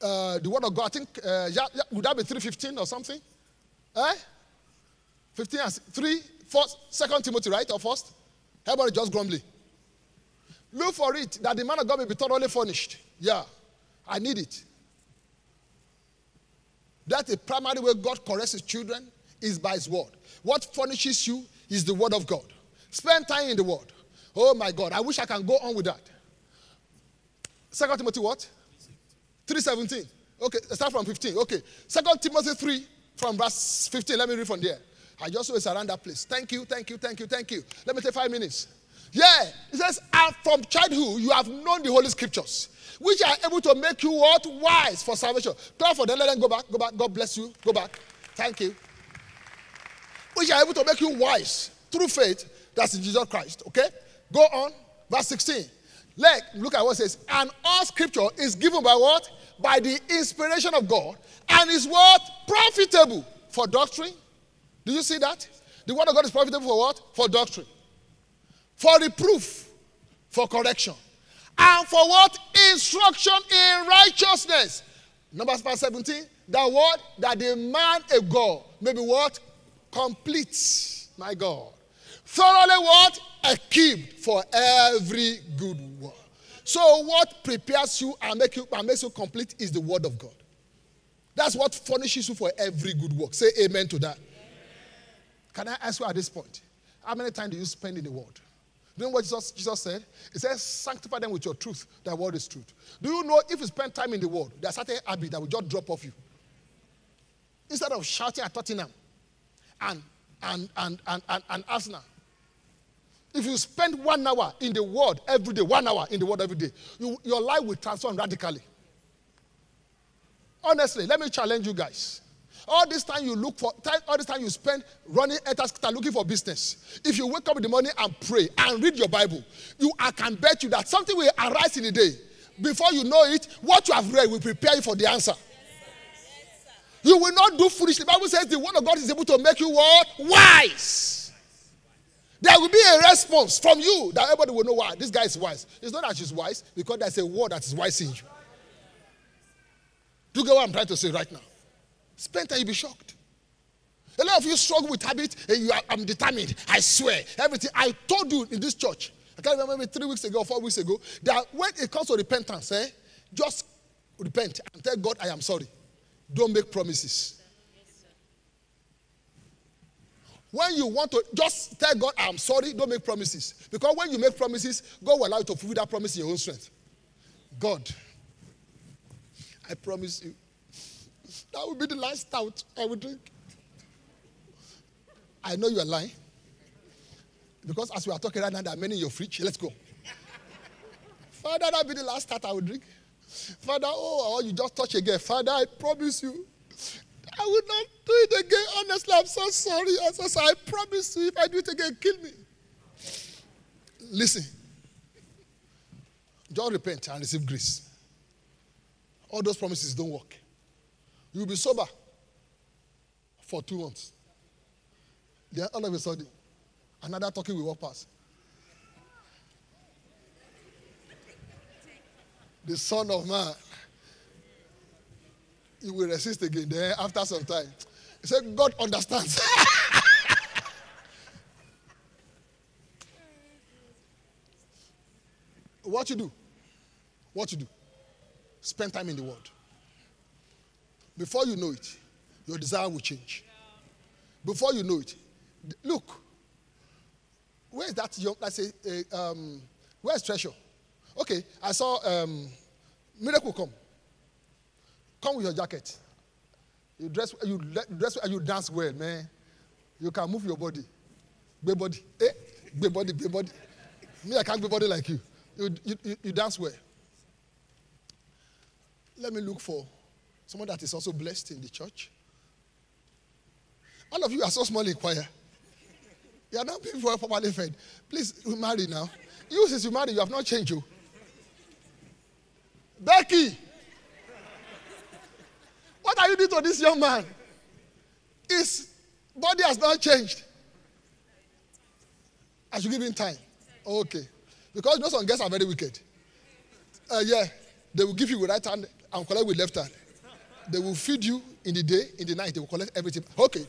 uh, the word of God. I think uh, yeah, yeah, would that be 315 or something? Eh? 15 and 3, first, second Timothy, right? Or first? Everybody just grumbling. Look for it that the man of God may be thoroughly furnished. Yeah, I need it. That's the primary way God corrects his children is by his word. What furnishes you is the word of God. Spend time in the word. Oh my God, I wish I can go on with that. Second Timothy what? 317. Okay, start from 15. Okay. Second Timothy 3 from verse 15. Let me read from there. I just was around that place. Thank you, thank you, thank you, thank you. Let me take five minutes. Yeah, it says, and from childhood you have known the holy scriptures, which are able to make you what? Wise for salvation. Clap for them, let them go back, go back. God bless you. Go back. Thank you. Which are able to make you wise through faith. That's in Jesus Christ. Okay? Go on. Verse 16. Like, look at what says. And all scripture is given by what? By the inspiration of God. And is what? Profitable for doctrine. Do you see that? The word of God is profitable for what? For doctrine. For reproof. For correction. And for what? Instruction in righteousness. Numbers verse 17. That what? That the man of God may be what? Complete. My God. Thoroughly what? Equipped for every good work. So what prepares you and, make you and makes you complete is the word of God. That's what furnishes you for every good work. Say amen to that. Amen. Can I ask you at this point? How many times do you spend in the word? Do you know what Jesus, Jesus said? He says, sanctify them with your truth. That word is truth. Do you know if you spend time in the word, there are certain habits that will just drop off you. Instead of shouting at Tottenham and, and, and, and, and, and if you spend one hour in the word every day, one hour in the word every day, you, your life will transform radically. Honestly, let me challenge you guys. all this time you look for, all this time you spend running etaskita looking for business. If you wake up in the morning and pray and read your Bible, you I can bet you that something will arise in the day. Before you know it, what you have read will prepare you for the answer. You will not do foolishly. The Bible says the word of God is able to make you what? Wise. There will be a response from you that everybody will know why this guy is wise. It's not that she's wise, because there's a word that is wise in you. Do you get what I'm trying to say right now? Spend time, you'll be shocked. A lot of you struggle with habit, and you are, I'm determined. I swear. Everything I told you in this church, I can't remember maybe three weeks ago or four weeks ago, that when it comes to repentance, eh, just repent and tell God, I am sorry. Don't make promises. When you want to just tell God, I'm sorry, don't make promises. Because when you make promises, God will allow you to fulfill that promise in your own strength. God, I promise you, that will be the last stout I will drink. I know you are lying. Because as we are talking right now, there are many in your fridge. Let's go. Father, that will be the last stout I will drink. Father, oh, oh, you just touch again. Father, I promise you, I will not do it again. Honestly, I'm so sorry. I'm so sorry. I promise you, if I do it again, kill me. Listen. Just repent and receive grace. All those promises don't work. You'll be sober for two months. Then all of a sudden, another talking will walk past. The Son of Man. He will resist again. Then after some time, he said, God understands. [LAUGHS] what you do? What you do? Spend time in the Word. Before you know it, your desire will change. Before you know it, look, where is that young, That's a, uh, um, where's treasure? Okay, I saw um, miracle come. Come with your jacket. You dress, you dress, you dance well, man. You can move your body. Big body. Eh? Big body, big body. Me, I can't be body like you. You, you, you dance well. Let me look for someone that is also blessed in the church. All of you are so small in choir. You are not being properly fed. Please we marry now. You, since you married, you have not changed you. Becky, what are you doing to this young man? His body has not changed. I should give him time. Okay. Because you know some girls are very wicked. Uh, yeah, they will give you with right hand and collect with left hand. They will feed you in the day, in the night, they will collect everything. Okay.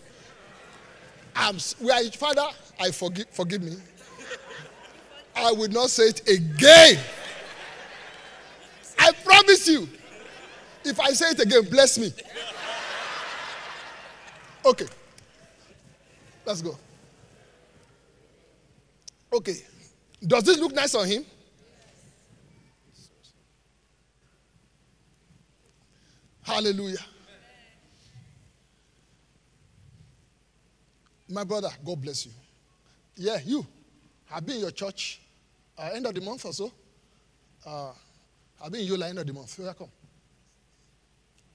I'm, we are, Father, I forgive, forgive me. I will not say it again. I promise you. If I say it again, bless me. Okay. Let's go. Okay. Does this look nice on him? Hallelujah. My brother, God bless you. Yeah, you. I've been in your church uh, end of the month or so. Uh, I've been in Yola end of the month. Welcome.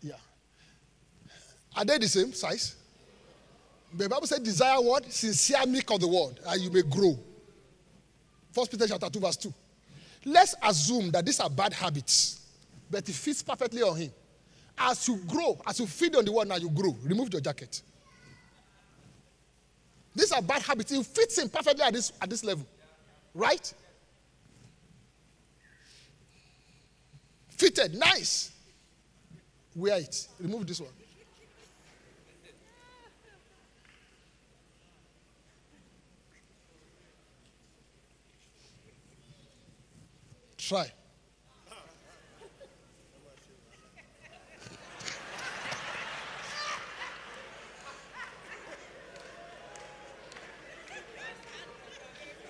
Yeah. Are they the same size? The Bible said, desire what? Sincere milk of the word, and you may grow. First Peter chapter 2, verse 2. Let's assume that these are bad habits, but it fits perfectly on him. As you grow, as you feed on the word, now you grow. Remove your jacket. These are bad habits. It fits in perfectly at this, at this level. Right? Fitted, nice. Wear it. Remove this one. Try.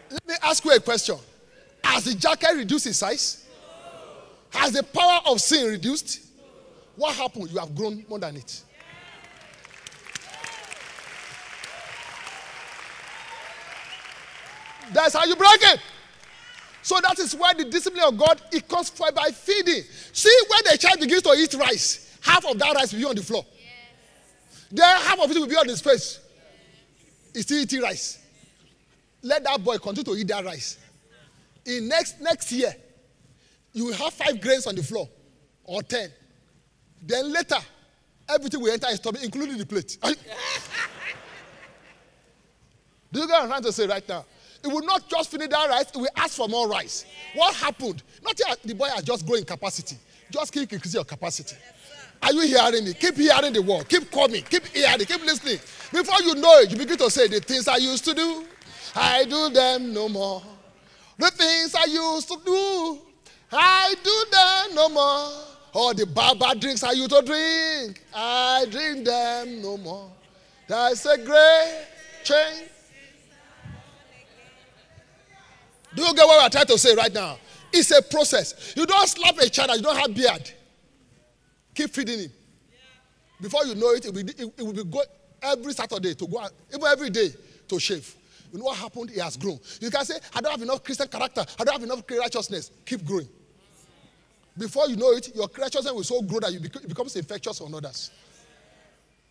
Let me ask you a question. Has the jacket reduced in size? Has the power of sin reduced? What happened? You have grown more than it. That's how you break it. So that is why the discipline of God it comes by feeding. See, when the child begins to eat rice, half of that rice will be on the floor. Then half of it will be on his face. He's still eating rice. Let that boy continue to eat that rice. In next next year, you will have five grains on the floor or ten. Then later, everything will enter his stomach, including the plate. [LAUGHS] Do you get what I'm trying to say right now? It will not just finish that rice, it will ask for more rice. What happened? Not yet, the boy has just grown in capacity. Just keep increasing your capacity. Are you hearing me? Keep hearing the word. Keep coming. Keep hearing. Keep listening. Before you know it, you begin to say, The things I used to do, I do them no more. The things I used to do, I do them no more. All the bad drinks I used to drink, I drink them no more. There's a great change. Do you get what we're trying to say right now? It's a process. You don't slap a child and you don't have beard. Keep feeding him. Before you know it, it will be, it will be go every Saturday to go, out, even every day to shave. You know what happened? He has grown. You can say, I don't have enough Christian character. I don't have enough righteousness. Keep growing. Before you know it, your righteousness will so grow that it becomes infectious on others.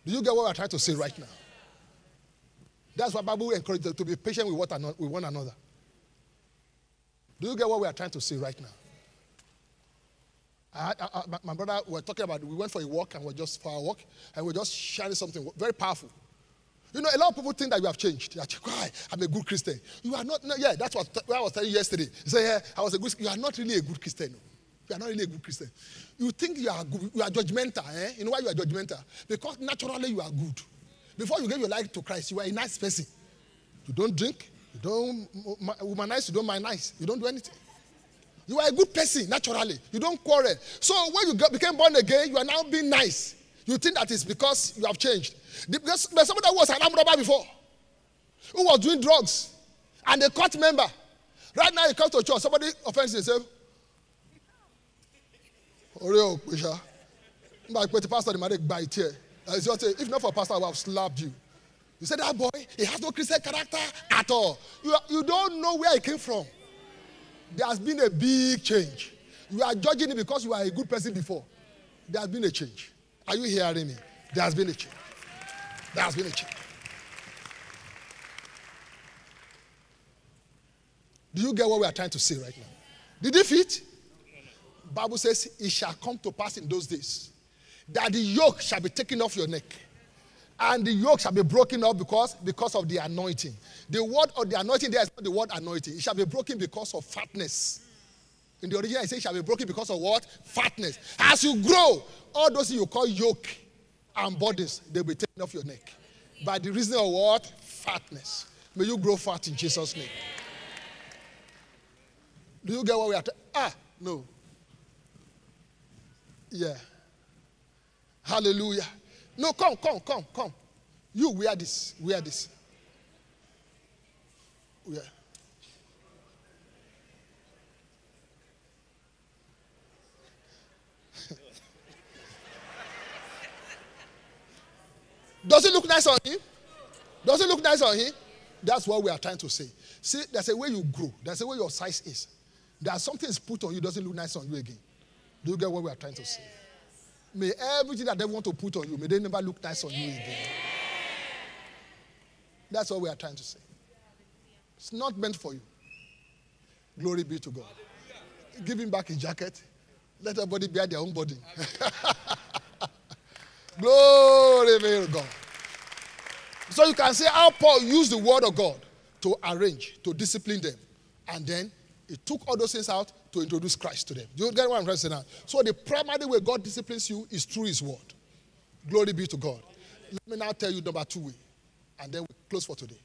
Do you get what we're trying to say right now? That's why Bible encourages to be patient with, one another. Do you get what we are trying to say right now? I, I, my brother, we were talking about, we went for a walk and we are just for a walk and we are just sharing something very powerful. You know, a lot of people think that you have changed. Like, I'm a good Christian. You are not, no, yeah, that's what, what I was telling you yesterday. You say, yeah, I was a good, you are not really a good Christian. You are not really a good Christian. You think you are good, you are judgmental, eh? You know why you are judgmental? Because naturally you are good. Before you gave your life to Christ, you were a nice person. You don't drink, you don't womanize, you don't mind nice, you don't do anything. You are a good person naturally. You don't quarrel. So when you became born again, you are now being nice. You think that is because you have changed. Because there's somebody that was an armed robber before, who was doing drugs, and a court member. Right now, he comes to church, somebody offends himself. Oreo, Pisha. But the pastor, the it here. If not for pastor, I would have slapped you. You said that boy, he has no Christian character at all. You, you don't know where he came from. There has been a big change. You are judging him because you are a good person before. There has been a change. Are you hearing me? There has been a change. There has been a change. Do you get what we are trying to say right now? Did he fit? Bible says it shall come to pass in those days that the yoke shall be taken off your neck and the yoke shall be broken off because, because of the anointing. The word of the anointing there is not the word anointing. It shall be broken because of fatness. In the original, it says it shall be broken because of what? Fatness. As you grow, all those you call yoke and bodies, they'll be taken off your neck. By the reason of what? Fatness. May you grow fat in Jesus' name. Do you get what we are talking? Ah, no. Yeah. Hallelujah. No, come, come, come, come. You wear this. Wear this. Yeah. Does it look nice on him? Does it look nice on him? That's what we are trying to say. See, there's a way you grow. There's a way your size is. There's something is put on you doesn't look nice on you again. Do you get what we are trying to say? May everything that they want to put on you, may they never look nice on you again. That's what we are trying to say. It's not meant for you. Glory be to God. Give him back his jacket. Let everybody bear their own body. [LAUGHS] Glory be to God. So you can see how Paul used the word of God to arrange, to discipline them. And then he took all those things out to introduce Christ to them. Do you get what I'm trying to say now? So the primary way God disciplines you is through his word. Glory be to God. Let me now tell you number two way. And then we close for today.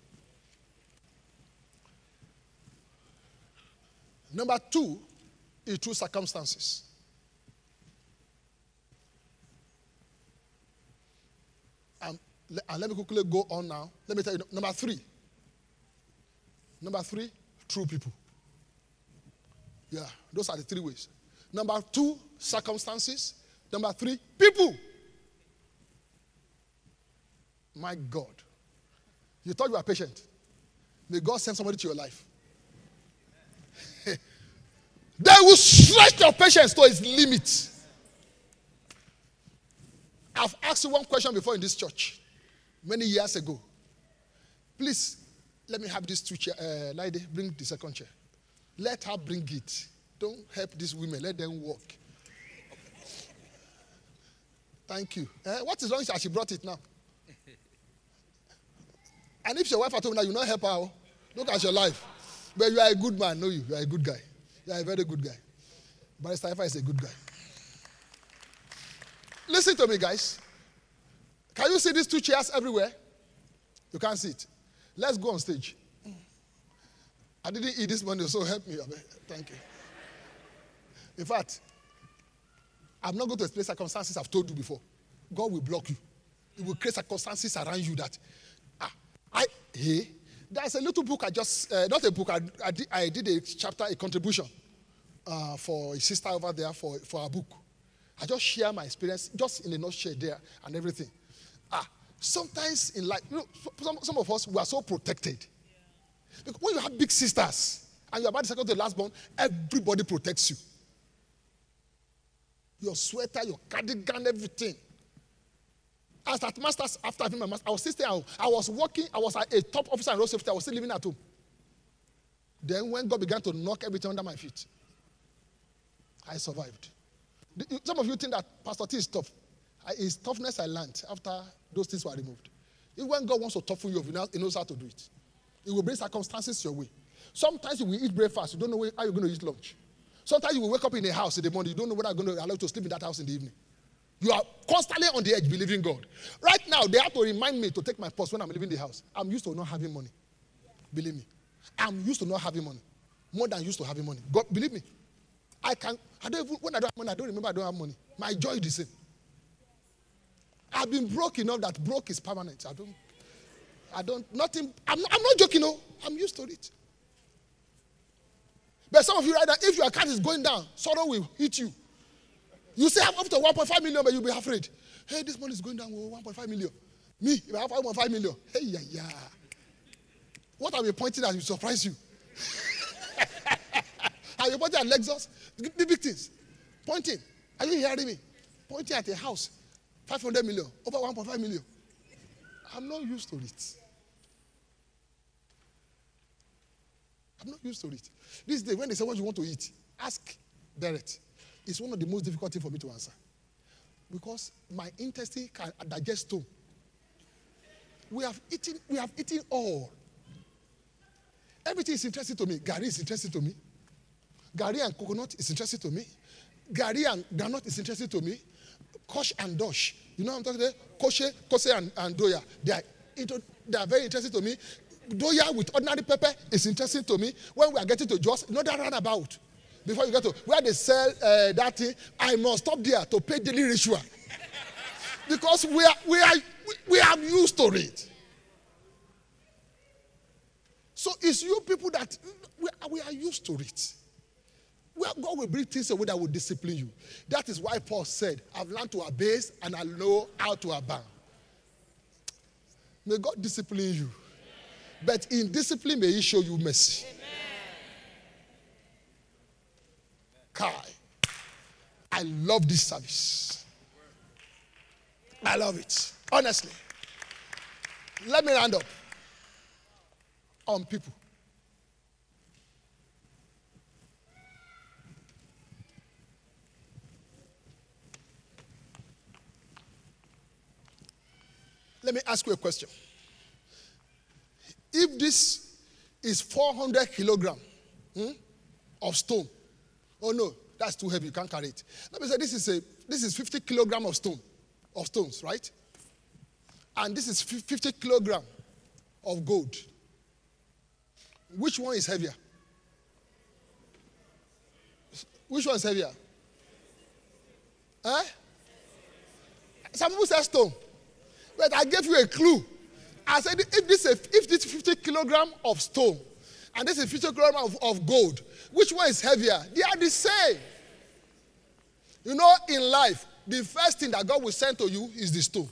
Number two is through circumstances. Um, and Ah, let me quickly go on now. Let me tell you number three. Number three, true people. Yeah, those are the three ways. Number two, circumstances. Number three, people. My God. You thought you were patient. May God send somebody to your life. [LAUGHS] they will stretch your patience to its limit. I've asked you one question before in this church. Many years ago. Please, let me have this two chair. Uh, lady, bring the second chair. Let her bring it. Don't help these women. Let them walk. Thank you. Uh, what is wrong that she brought it now? [LAUGHS] And if your wife at home now, you not help her. Oh. Look at your life. But you are a good man, know you. You are a good guy. You are a very good guy. Barrister Ifa is a good guy. Listen to me, guys. Can you see these two chairs everywhere? You can't see it. Let's go on stage. I didn't eat this morning, so help me. Thank you. In fact, I'm not going to explain circumstances I've told you before. God will block you. He will create circumstances around you that, ah, I, hey, there's a little book I just, uh, not a book, I, I, did, I did a chapter, a contribution uh, for a sister over there for, for a book. I just share my experience, just in a nutshell there and everything. Ah, sometimes in life, you know, some, some of us, we are so protected. Because when you have big sisters and you're about to second to the last born, everybody protects you. Your sweater, your cardigan, everything. As at masters, after having my I was still staying I was working, I was a top officer in road safety, I was still living at home. Then when God began to knock everything under my feet, I survived. Some of you think that Pastor T is tough. His toughness I learned after those things were removed. Even when God wants to toughen you, he knows how to do it. He will bring circumstances your way. Sometimes you will eat breakfast, you don't know how you're going to eat lunch. Sometimes you will wake up in a house in the morning, you don't know whether you're going to allow you to sleep in that house in the evening. You are constantly on the edge believing God. Right now, they have to remind me to take my purse when I'm leaving the house. I'm used to not having money. Believe me. I'm used to not having money. More than used to having money. God, believe me. I can, I don't even, when I don't have money, I don't remember I don't have money. My joy is the same. I've been broke enough that broke is permanent. I don't, I don't, nothing, I'm, I'm not joking, no. I'm used to it. But some of you, right now, if your account is going down, sorrow will hit you. You say have up to 1.5 million, but you'll be afraid. Hey, this money is going down, 1.5 million. Me, if I have 1.5 million, hey, yeah, yeah. What are we pointing at will surprise you. [LAUGHS] are you pointing at Lexus? The big things. Pointing. Are you hearing me? Pointing at a house. 500 million, over 1.5 million. I'm not used to it. I'm not used to it. This day, when they say what you want to eat, ask direct. It's one of the most difficult things for me to answer. Because my intestine can digest too. We have eaten, we have eaten all. Everything is interesting to me. Gari is interesting to me. Gari and coconut is interesting to me. Gari and granite is interesting to me. Kosh and Dosh. You know what I'm talking about? Koshe, Kose and, and Doya. They are, into, they are very interesting to me. Doya with ordinary pepper is interesting to me. When we are getting to Jos, you know that roundabout. Before you get to where they sell uh, that thing, I must stop there to pay daily ritual. [LAUGHS] because we are, we, are, we are used to it. So it's you people that we we are used to it. God will bring things away that will discipline you. That is why Paul said, I've learned to abase and I know how to abound. May God discipline you. But in discipline, may He show you mercy. Kai. I love this service. I love it. Honestly. Let me round up on people. Let me ask you a question. If this is 400 kilogram hmm, of stone, oh no, that's too heavy, you can't carry it. Let me say this is a this is 50 kilogram of stone, of stones, right? And this is 50 kilogram of gold. Which one is heavier? Which one is heavier? Eh? Some people say stone. But I gave you a clue. I said, if this is if this 50 kilogram of stone and this is 50 kilogram of, of gold, which one is heavier? They are the same. You know, in life, the first thing that God will send to you is the stone.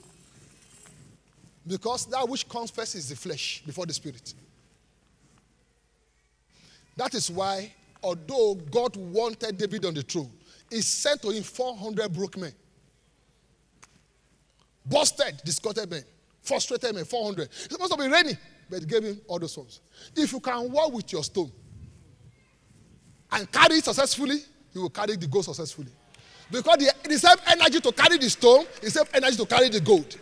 Because that which comes first is the flesh before the spirit. That is why, although God wanted David on the throne, he sent to him 400 broke men. Busted, discarded men. frustrated men, 400. It's supposed to be raining, but gave him all those ones. If you can walk with your stone and carry it successfully, you will carry the gold successfully. Because the, the same energy to carry the stone, the same energy to carry the gold.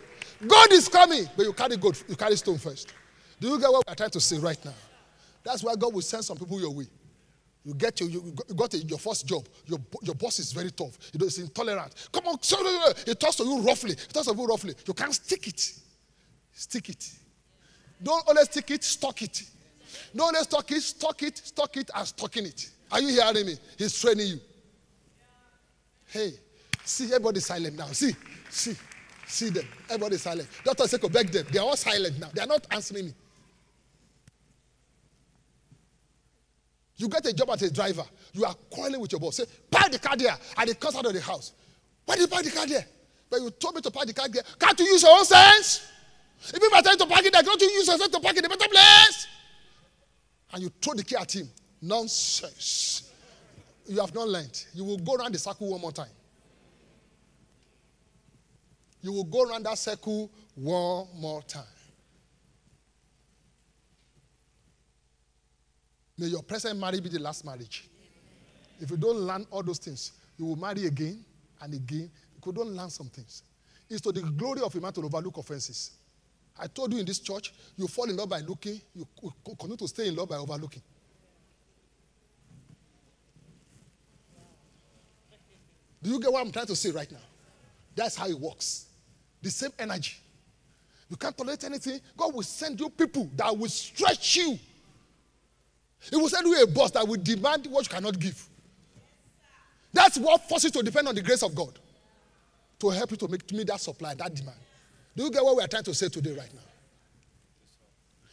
God is coming, but you carry gold, you carry stone first. Do you get what we are trying to say right now? That's why God will send some people your way. You get your, you got a, your first job. Your, your boss is very tough. You know, he's intolerant. Come on, he talks to you roughly. He talks to you roughly. You can't stick it. Stick it. Don't always stick it, stock it. Don't always stock it, stock it, stock it, and stocking it. Are you hearing me? He's training you. Hey, see, everybody silent now. See, see, see them. Everybody silent. Dr. Seko, beg them. They are all silent now. They are not answering me. You get a job as a driver. You are quarreling with your boss. Say, park the car there. And they comes out of the house. Why did you park the car there? But you told me to park the car there. Can't you use your own sense? If you are trying to park it there, can't you use your sense to park in a better place? And you throw the key at him. Nonsense. You have not learned. You will go around the circle one more time. You will go around that circle one more time. May your present marriage be the last marriage. If you don't learn all those things, you will marry again and again. You don't learn some things, it's to the glory of a man to overlook offenses. I told you in this church, you fall in love by looking, you continue to stay in love by overlooking. Do you get what I'm trying to say right now? That's how it works. The same energy. You can't tolerate anything. God will send you people that will stretch you. He will send you a boss that will demand what you cannot give. That's what forces to depend on the grace of God to help you to make to meet that supply, that demand. Do you get what we are trying to say today, right now?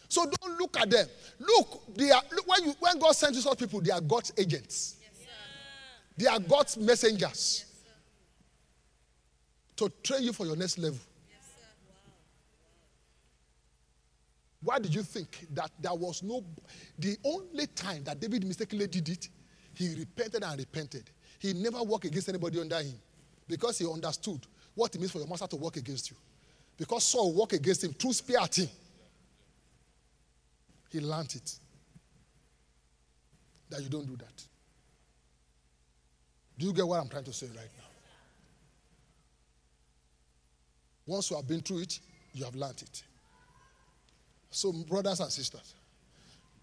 So don't look at them. Look, they are, look when, you, when God sends you such people, they are God's agents. Yes, they are God's messengers yes, to train you for your next level. Yes, wow. Why did you think that there was no. The only time that David mistakenly did it, he repented and repented. He never worked against anybody under him because he understood what it means for your master to work against you. Because Saul worked against him through spear at him. He learned it. That you don't do that. Do you get what I'm trying to say right now? Once you have been through it, you have learned it. So, brothers and sisters,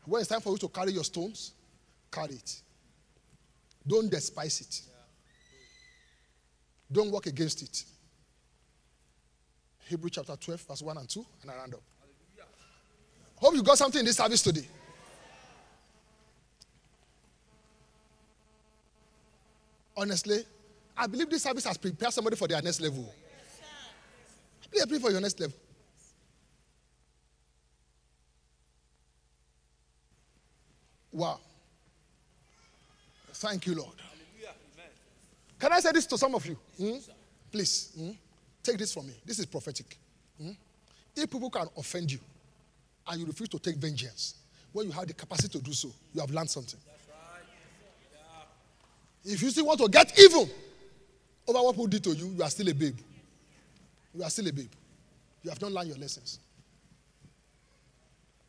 when it's time for you to carry your stones, carry it. Don't despise it. Don't work against it. Hebrew chapter 12, verse 1 and 2, and I round up. Hope you got something in this service today. Honestly, I believe this service has prepared somebody for their next level. Please pray for your next level. Wow. Thank you, Lord. Can I say this to some of you? Hmm? Please, hmm? take this from me. This is prophetic. Hmm? If people can offend you and you refuse to take vengeance, when you have the capacity to do so, you have learned something. If you still want to get even over what people did to you, you are still a babe. You are still a babe. You have not learned your lessons.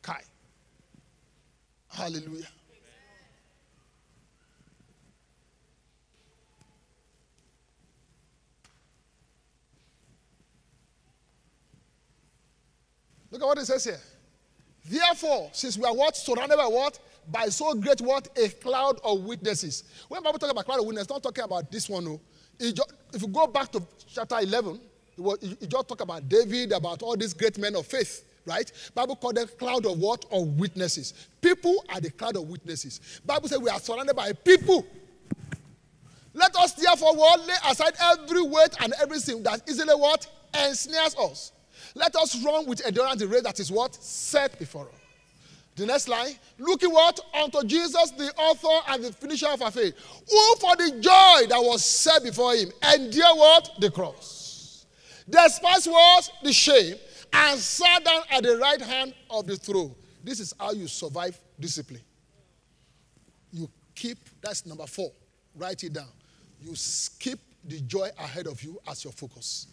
Kai. Hallelujah. Look at what it says here. Therefore, since we are what? Surrounded by what? By so great what? A cloud of witnesses. When Bible talk about cloud of witnesses, not talking about this one. No. Just, if you go back to chapter 11, it, was, it just talk about David, about all these great men of faith right? Bible called them cloud of what? Of witnesses. People are the cloud of witnesses. Bible says we are surrounded by people. Let us therefore what? lay aside every weight and everything that easily what? Ensnares us. Let us run with endurance the race that is what? Set before us. The next line, looking what? Unto Jesus, the author and the finisher of our faith, who for the joy that was set before him, endure what? The cross. Despise was the shame, and sat down at the right hand of the throne. This is how you survive discipline. You keep, that's number four. Write it down. You keep the joy ahead of you as your focus.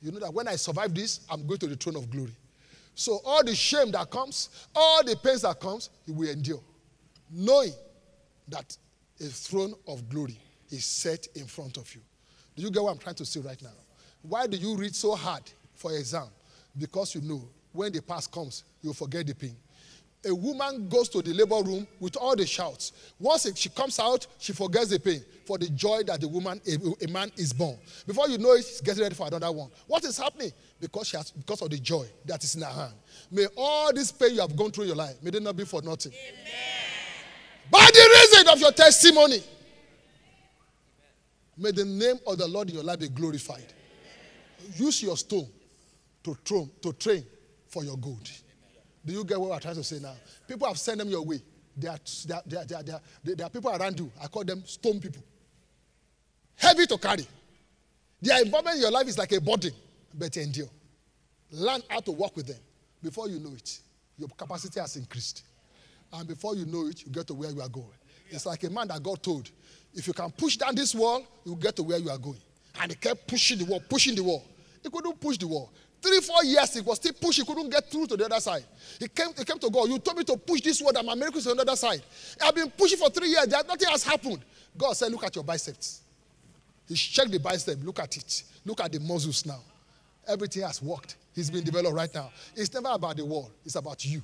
you know that when I survive this, I'm going to the throne of glory. So all the shame that comes, all the pains that comes, he will endure, knowing that a throne of glory is set in front of you. Do you get what I'm trying to say right now? Why do you read so hard for exam? Because you know when the past comes, you'll forget the pain. A woman goes to the labor room with all the shouts. Once she comes out, she forgets the pain for the joy that the woman, a, a man is born. Before you know it, she's getting ready for another one. What is happening? Because she has, because of the joy that is in her hand. May all this pain you have gone through in your life, may they not be for nothing. Amen. By the reason of your testimony, may the name of the Lord in your life be glorified. Use your stone to, train, to train for your good. Do you get what I'm trying to say now? People have sent them your way. There are, people around you. I call them stone people. Heavy to carry. Their involvement in your life is like a burden, but endure. Learn how to work with them. Before you know it, your capacity has increased. And before you know it, you get to where you are going. It's like a man that God told, if you can push down this wall, you'll get to where you are going. And he kept pushing the wall, pushing the wall. He couldn't push the wall. Three, four years, he was still pushing. He couldn't get through to the other side. He came, he came to God. You told me to push this word, and my miracle the other side. I've been pushing for three years. Nothing has happened. God said, Look at your biceps. He checked the bicep. Look at it. Look at the muscles now. Everything has worked. He's been developed right now. It's never about the wall, it's about you.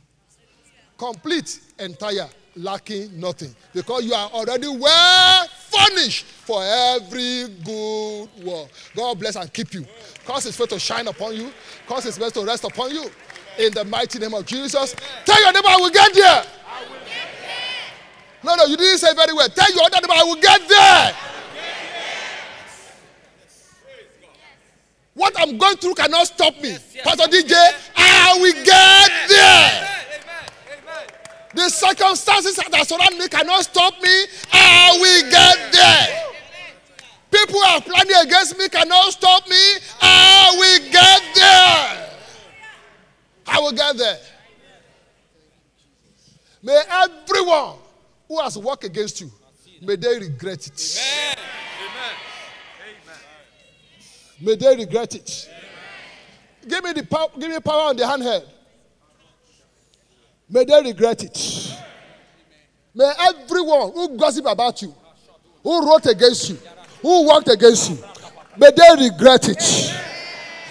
Complete, entire, lacking nothing. Because you are already well furnished for every good work. God bless and keep you. Cause his face to shine upon you. Cause his face to rest upon you. In the mighty name of Jesus. Tell your neighbor I will get there. No, no, you didn't say very well. Tell your other neighbor I will get there. What I'm going through cannot stop me. Yes, yes. Pastor DJ, I will get there. The circumstances that surround me cannot stop me. I will get there. People who are planning against me cannot stop me. I will get there. I will get there. May everyone who has worked against you, may they regret it. May they regret it. Give me the power, give me power on the handheld. May they regret it. May everyone who gossip about you, who wrote against you, who worked against you, may they regret it.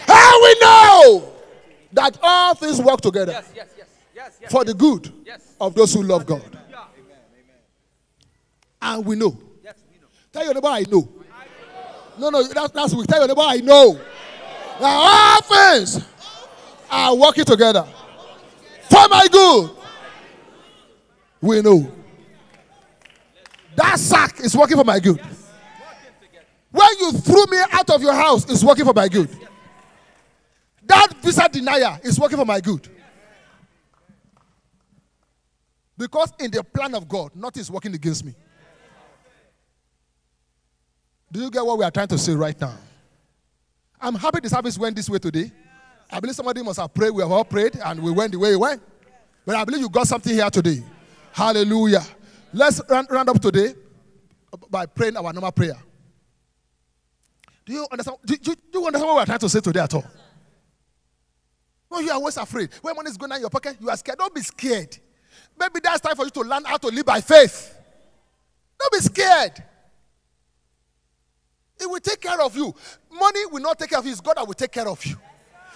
How we know that all things work together yes, yes, yes, for the good of those who love God. And we know. Tell your neighbor, I know. No, no, that's, that's weak. Tell your neighbor, I know. That all things are working together for my good. We know. That sack is working for my good. When you threw me out of your house, it's working for my good. That visa denier is working for my good. Because in the plan of God, nothing is working against me. Do you get what we are trying to say right now? I'm happy the service went this way today. I believe somebody must have prayed. We have all prayed and we went the way we went. But I believe you got something here today. Hallelujah. Let's round, round up today by praying our normal prayer. Do you understand? Do, do, do you understand what we're trying to say today at all? No, you are always afraid. When money is going in your pocket, you are scared. Don't be scared. Maybe that's time for you to learn how to live by faith. Don't be scared. It will take care of you. Money will not take care of you. It's God that will take care of you.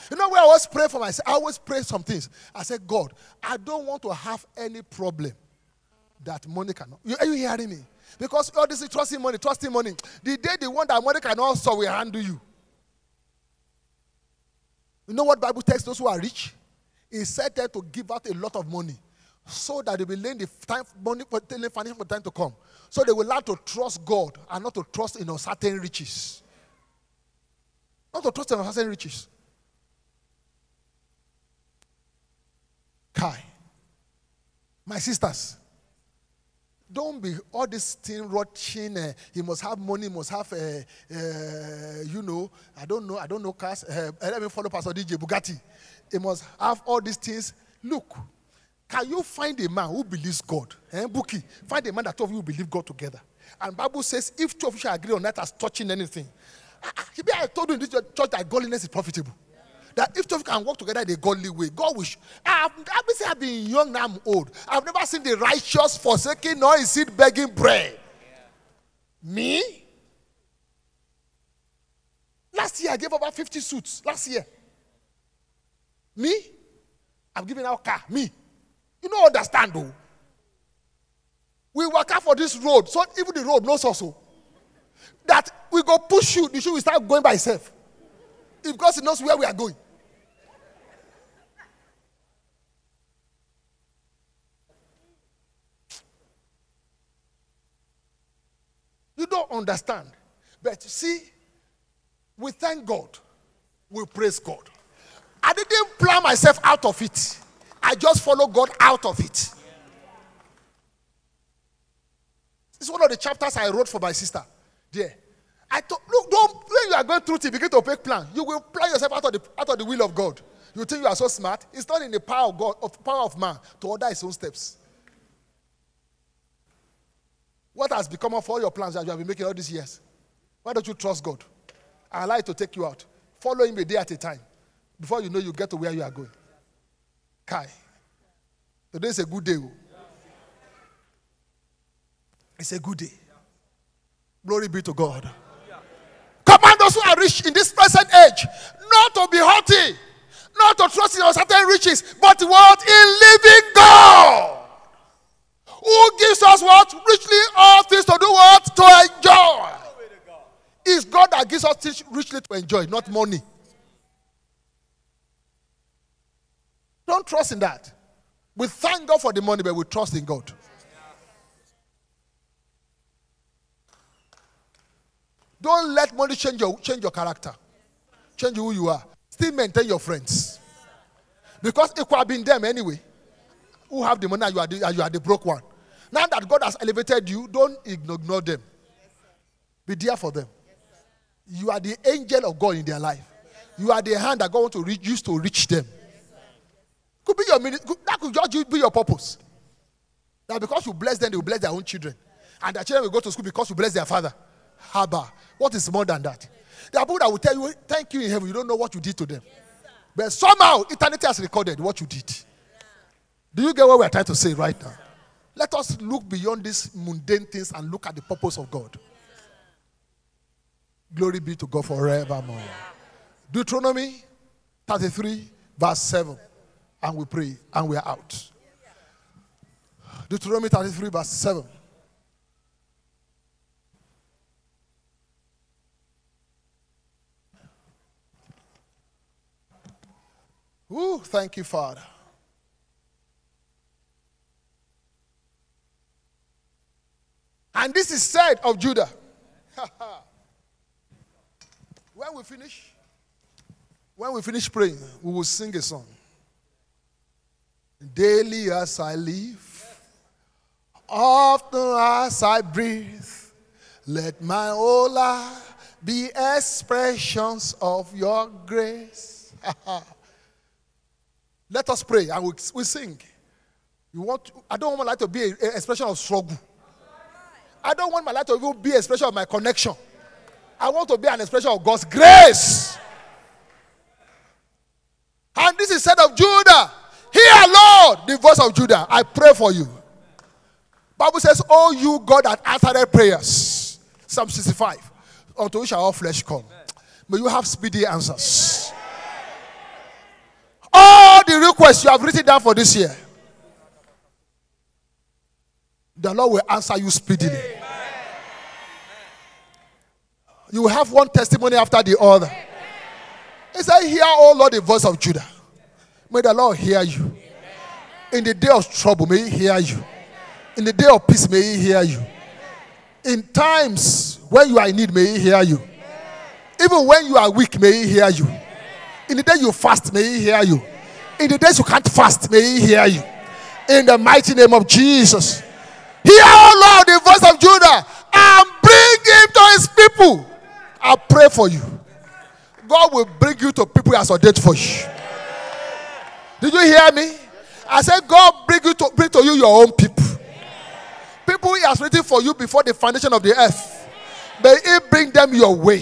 You know where I always pray for myself? I always pray some things. I say, God, I don't want to have any problem that money cannot. Are you hearing me? Because all this is trusting money, trusting money. The day the one that money cannot solve will handle you. You know what Bible tells those who are rich? He said that to give out a lot of money so that they will learn the time money for financial for time to come. So they will learn to trust God and not to trust in certain riches. Not to trust in certain riches. Kai. My sisters, don't be all this thing rotting. Uh, he must have money, must have, uh, uh, you know, I don't know, I don't know cars. Let me follow Pastor DJ Bugatti. He must have all these things. Look, can you find a man who believes God? Eh, Buki, find a man that two of you believe God together. And Bible says, if two of you shall agree on that as touching anything, I, I, I told you in this church that godliness is profitable. That if two can work together in a godly way, God will. Sh- I've, I've, been, I've been young, now I'm old. I've never seen the righteous forsaking nor is it begging bread. Me? Last year I gave about 50 suits. Last year. Me? I'm giving out car. Me. You don't understand though. We work out for this road, so even the road knows also oh. that we go push you, the shoe will start going by itself. Because it knows where we are going. Don't understand. But see, we thank God. We praise God. I didn't plan myself out of it. I just follow God out of it. It's one of the chapters I wrote for my sister. There. I thought, look, don't when you are going through it, begin to make plan. You will plan yourself out of the out of the will of God. You think you are so smart. It's not in the power of God, of power of man to order his own steps. What has become of all your plans that you have been making all these years? Why don't you trust God? I like to take you out. Follow him a day at a time. Before you know you get to where you are going. Kai. Today is a good day. oh. It's a good day. Glory be to God. Command those who are rich in this present age not to be haughty, not to trust in uncertain riches, but what? In living God. Who gives us what? Richly all things to do what? To enjoy. It's God that gives us richly to enjoy, not money. Don't trust in that. We thank God for the money, but we trust in God. Don't let money change your, change your character, change who you are. Still maintain your friends. Because it could have been them anyway who have the money and you are the, you are the broke one. Now that God has elevated you, don't ignore them. Be there for them. You are the angel of God in their life. You are the hand that God wants to reach, use to reach them. Could be your could- that could just be your purpose. That because you bless them, they will bless their own children. And their children will go to school because you bless their father. Haba. What is more than that? There are people that will tell you, thank you in heaven. You don't know what you did to them. But somehow, eternity has recorded what you did. Do you get what we are trying to say right now? Let us look beyond these mundane things and look at the purpose of God. Glory be to God forevermore. Deuteronomy 33, verse 7. And we pray and we are out. Deuteronomy 33, verse 7. Ooh, thank you, Father. And this is said of Judah. when we finish, when we finish praying, we will sing a song. Daily as I live, often as I breathe, let my whole life be expressions of your grace. let us pray and we, we sing. You want? I don't want my life to be an expression of struggle. I don't want my life to be an expression of my connection. I want to be an expression of God's grace. And this is said of Judah. Hear, Lord, the voice of Judah. I pray for you. Bible says, Oh, you God that answered their prayers. Psalm 65. Unto which shall all flesh come. May you have speedy answers. All the requests you have written down for this year, the Lord will answer you speedily. You have one testimony after the other. He said, Hear, O Lord, the voice of Judah. May the Lord hear you. In the day of trouble, may He hear you. In the day of peace, may He hear you. In times when you are in need, may He hear you. Even when you are weak, may He hear you. In the day you fast, may He hear you. In the days you can't fast, may He hear you. In the mighty name of Jesus. Hear, O Lord, the voice of Judah, and bring him to his people. I pray for you. God will bring you to people has ordained for you. Did you hear me? I said, God bring you to bring to you your own people. People he has written for you before the foundation of the earth. May he bring them your way.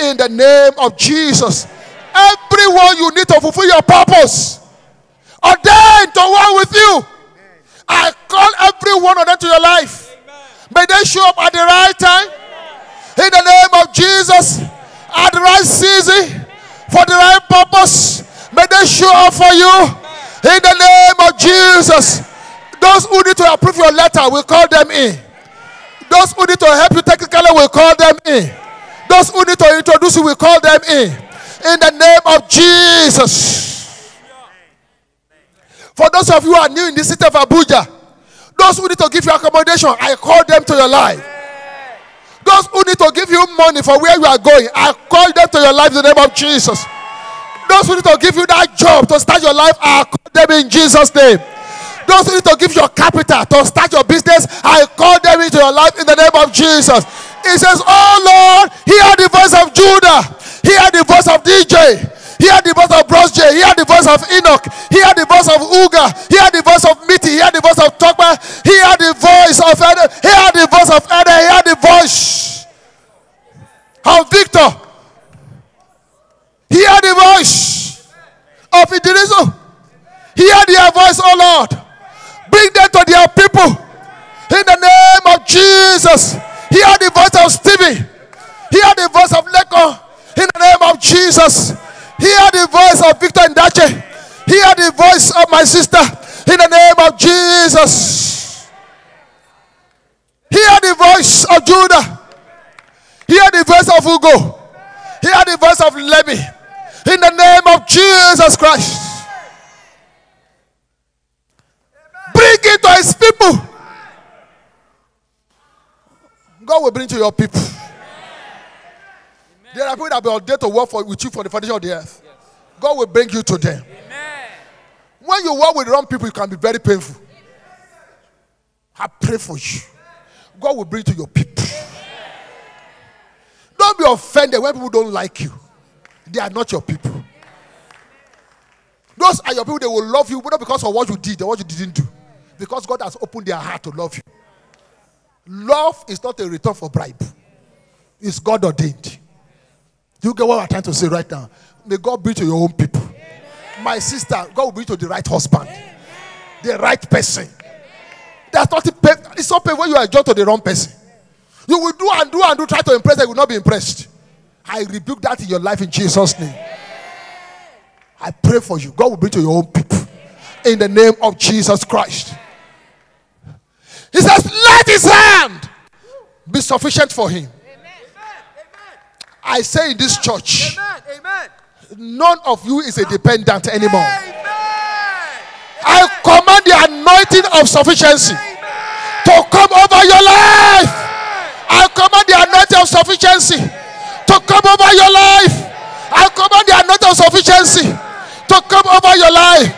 In the name of Jesus. Everyone you need to fulfill your purpose, ordained to work with you. I call every one of them to your life. May they show up at the right time. In the name of Jesus. At the right season. For the right purpose. May they show up for you. In the name of Jesus. Those who need to approve your letter, we call them in. Those who need to help you technically, we call them in. Those who need to introduce you, we call them in. In the name of Jesus. For those of you who are new in the city of Abuja, those who need to give you accommodation, I call them to your life. Those who need to give you money for where you are going, I call them to your life in the name of Jesus. Those who need to give you that job to start your life, I call them in Jesus' name. Those who need to give your capital to start your business, I call them into your life in the name of Jesus. He says, Oh Lord, hear the voice of Judah, hear the voice of DJ, hear the voice of Bros J, hear the voice of Enoch, hear the voice of Uga, hear the voice of Mitty, hear the voice of Tokma, hear the voice of Ede, hear the voice of Ede, hear the voice of Victor, hear the voice of Idrisu, hear their voice, oh Lord. Bring them to their people. In the name of Jesus. Hear the voice of Stevie. Hear the voice of Leko. In the name of Jesus. Hear the voice of Victor Ndache. Hear the voice of my sister. In the name of Jesus. Hear the voice of Judah. Hear the voice of Ugo. Hear the voice of Levi. In the name of Jesus Christ. Bring it to his people. God will bring to your people. There are people that will ordained to work for, with you for the foundation of the earth. God will bring you to them. When you work with wrong people, it can be very painful. I pray for you. God will bring to your people. Don't be offended when people don't like you. They are not your people. Those are your people, they will love you, not because of what you did or what you didn't do. Because God has opened their heart to love you. Love is not a return for bribe, it's God ordained. Do you get what I'm trying to say right now? May God bring to your own people. My sister, God will bring to the right husband, the right person. That's not pay, it's not when you are joined to the wrong person. You will do and do and do, try to impress, you will not be impressed. I rebuke that in your life in Jesus' name. I pray for you. God will bring to your own people. In the name of Jesus Christ. He says, Let his hand be sufficient for him. Amen. I say in this church, Amen. none of you is a dependent anymore. I command the anointing of sufficiency to come over your life. I command the anointing of sufficiency to come over your life. I command the anointing of sufficiency to come over your life.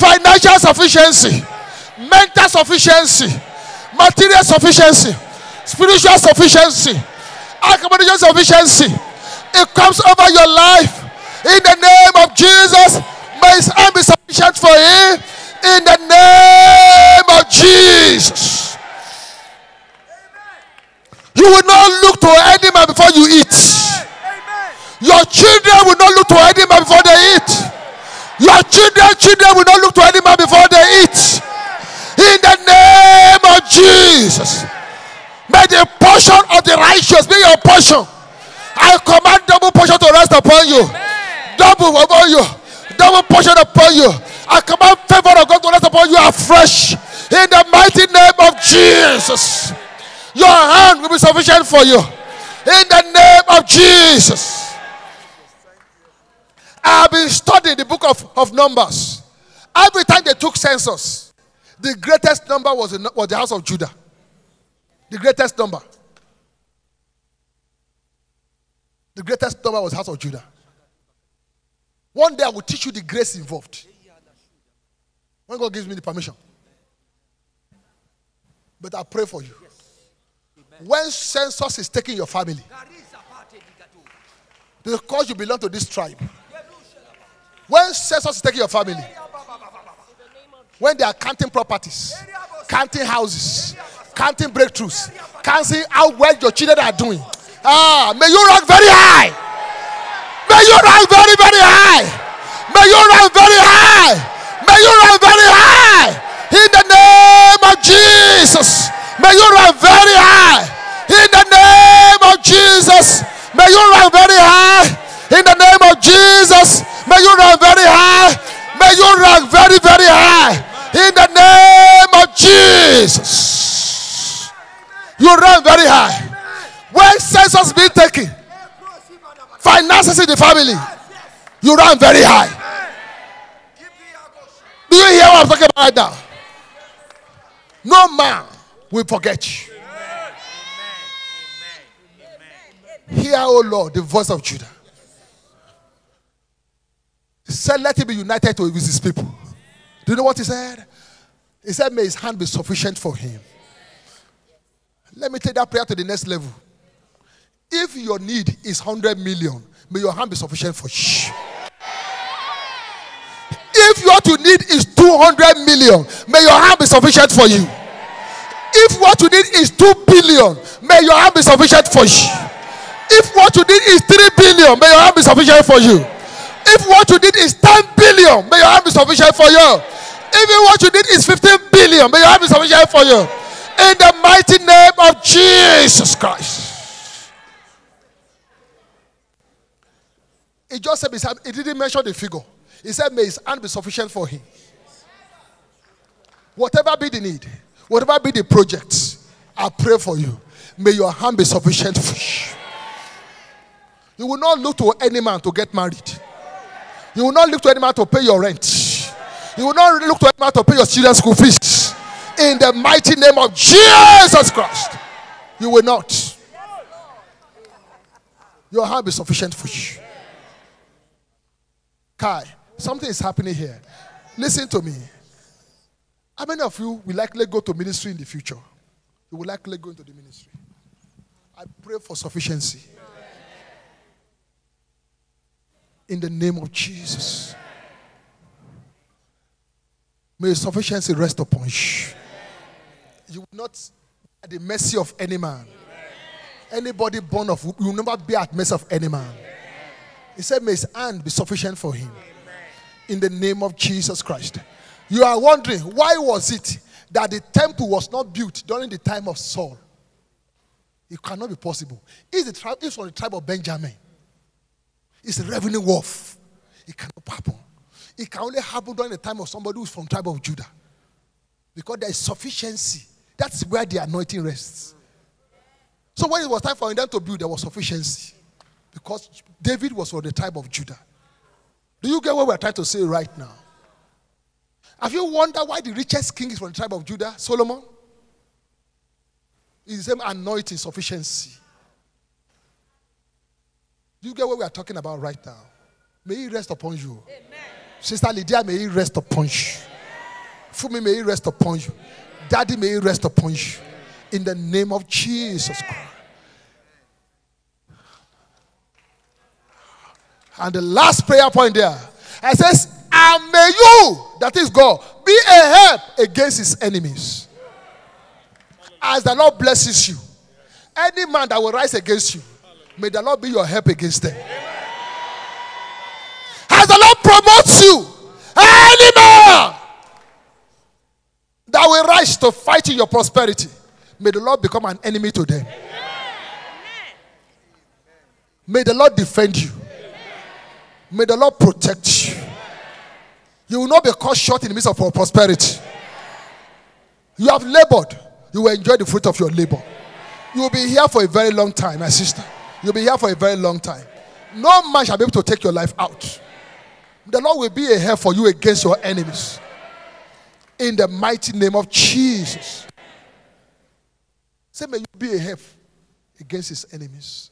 Financial sufficiency, mental sufficiency, material sufficiency, spiritual sufficiency, accommodation sufficiency. It comes over your life. In the name of Jesus, may his hand be sufficient for you. In the name of Jesus. You will not look to any man before you eat. Your children will not look to any man before they eat. Your children, children will not look to any man before they eat. In the name of Jesus. May the portion of the righteous be your portion. I command double portion to rest upon you. Double upon you. Double portion upon you. I command favor of God to rest upon you afresh. In the mighty name of Jesus. Your hand will be sufficient for you. In the name of Jesus. I have been studying the book of, of Numbers. Every time they took census, the greatest number was, in, was the house of Judah. The greatest number. The greatest number was house of Judah. One day I will teach you the grace involved. When God gives me the permission. But I pray for you. When census is taking your family, because you belong to this tribe, when census is taking your family, when they are counting properties, counting houses, counting breakthroughs, counting how well your children are doing, ah, may you rank very high. May you run very, very high. May you run very high. May you run very high. In the name of Jesus. May you run very high. In the name of Jesus. May you run very high. In the name of Jesus. May you run very high. May you run very, very high. In the name of Jesus. You run very high. When census being taken, finances in the family, you run very high. Do you hear what I'm talking about right now? No man will forget you. Hear, O Lord, the voice of Judah. He said, Let him be united with his people. Do you know what he said? He said, May his hand be sufficient for him. Let me take that prayer to the next level. If your need is 100 million, may your hand be sufficient for you. If what you need is 200 million, may your hand be sufficient for you. If what you need is 2 billion, may your hand be sufficient for you. If what you need is 3 billion, may your hand be sufficient for you. If what you need is 10 billion, may your hand be sufficient for you. Even what you need is 15 billion, may your hand be sufficient for you. In the mighty name of Jesus Christ. He just said, he didn't mention the figure. He said, May his hand be sufficient for him. Whatever be the need, whatever be the project, I pray for you. May your hand be sufficient for you. You will not look to any man to get married. You will not look to any man to pay your rent. You will not look to any man to pay your children's school fees. In the mighty name of Jesus Christ, you will not. Your hand be sufficient for you. Kai, something is happening here. Listen to me. How many of you will likely go to ministry in the future? You will likely go into the ministry. I pray for sufficiency. In the name of Jesus. May sufficiency rest upon you. You will not at the mercy of any man. Anybody born of you will never be at the mercy of any man. He said, May his hand be sufficient for him. In the name of Jesus Christ. You are wondering, why was it that the temple was not built during the time of Saul? It cannot be possible. It's, the it's from the tribe of Benjamin. It's a revenue wharf. It cannot happen. It can only happen during the time of somebody who's from tribe of Judah. Because there is sufficiency. That's where the anointing rests. So when it was time for them to build, there was sufficiency. Because David was from the tribe of Judah. Do you get what we're trying to say right now? Have you wondered why the richest king is from the tribe of Judah, Solomon? It's the same anointing sufficiency. Do you get what we are talking about right now? May he rest upon you. Amen. Sister Lydia, may he rest upon you. Fumi, may he rest upon you. Daddy, may he rest upon you. In the name of Jesus Christ. And the last prayer point there, I says, and may you, that is God, be a help against his enemies. As the Lord blesses you, any man that will rise against you, may the Lord be your help against them. As the Lord promotes you, any man that will rise to fight in your prosperity, may the Lord become an enemy to them. May the Lord defend you. May the Lord protect you. You will not be caught short in the midst of prosperity. You have labored, you will enjoy the fruit of your labor. You will be here for a very long time, my sister. You'll be here for a very long time. No man shall be able to take your life out. The Lord will be a help for you against your enemies. In the mighty name of Jesus. Say, may you be a help against his enemies.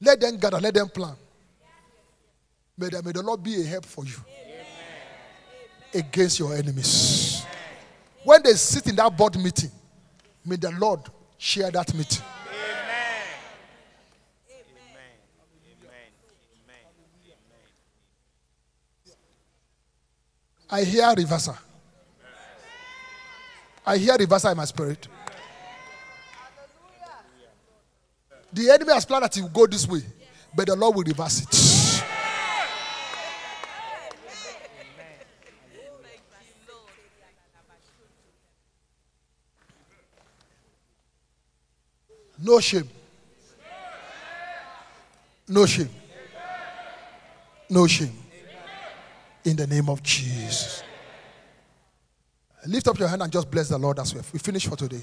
Let them gather, let them plan. May the, may the Lord be a help for you Amen. against your enemies. When they sit in that board meeting, may the Lord share that meeting. I hear reversal. I hear reversal in my spirit. The enemy has planned that he will go this way. but the Lord will reverse it. No shame. No shame. No shame. In the name of Jesus. Lift up your hand and just bless the Lord as we we finish for today.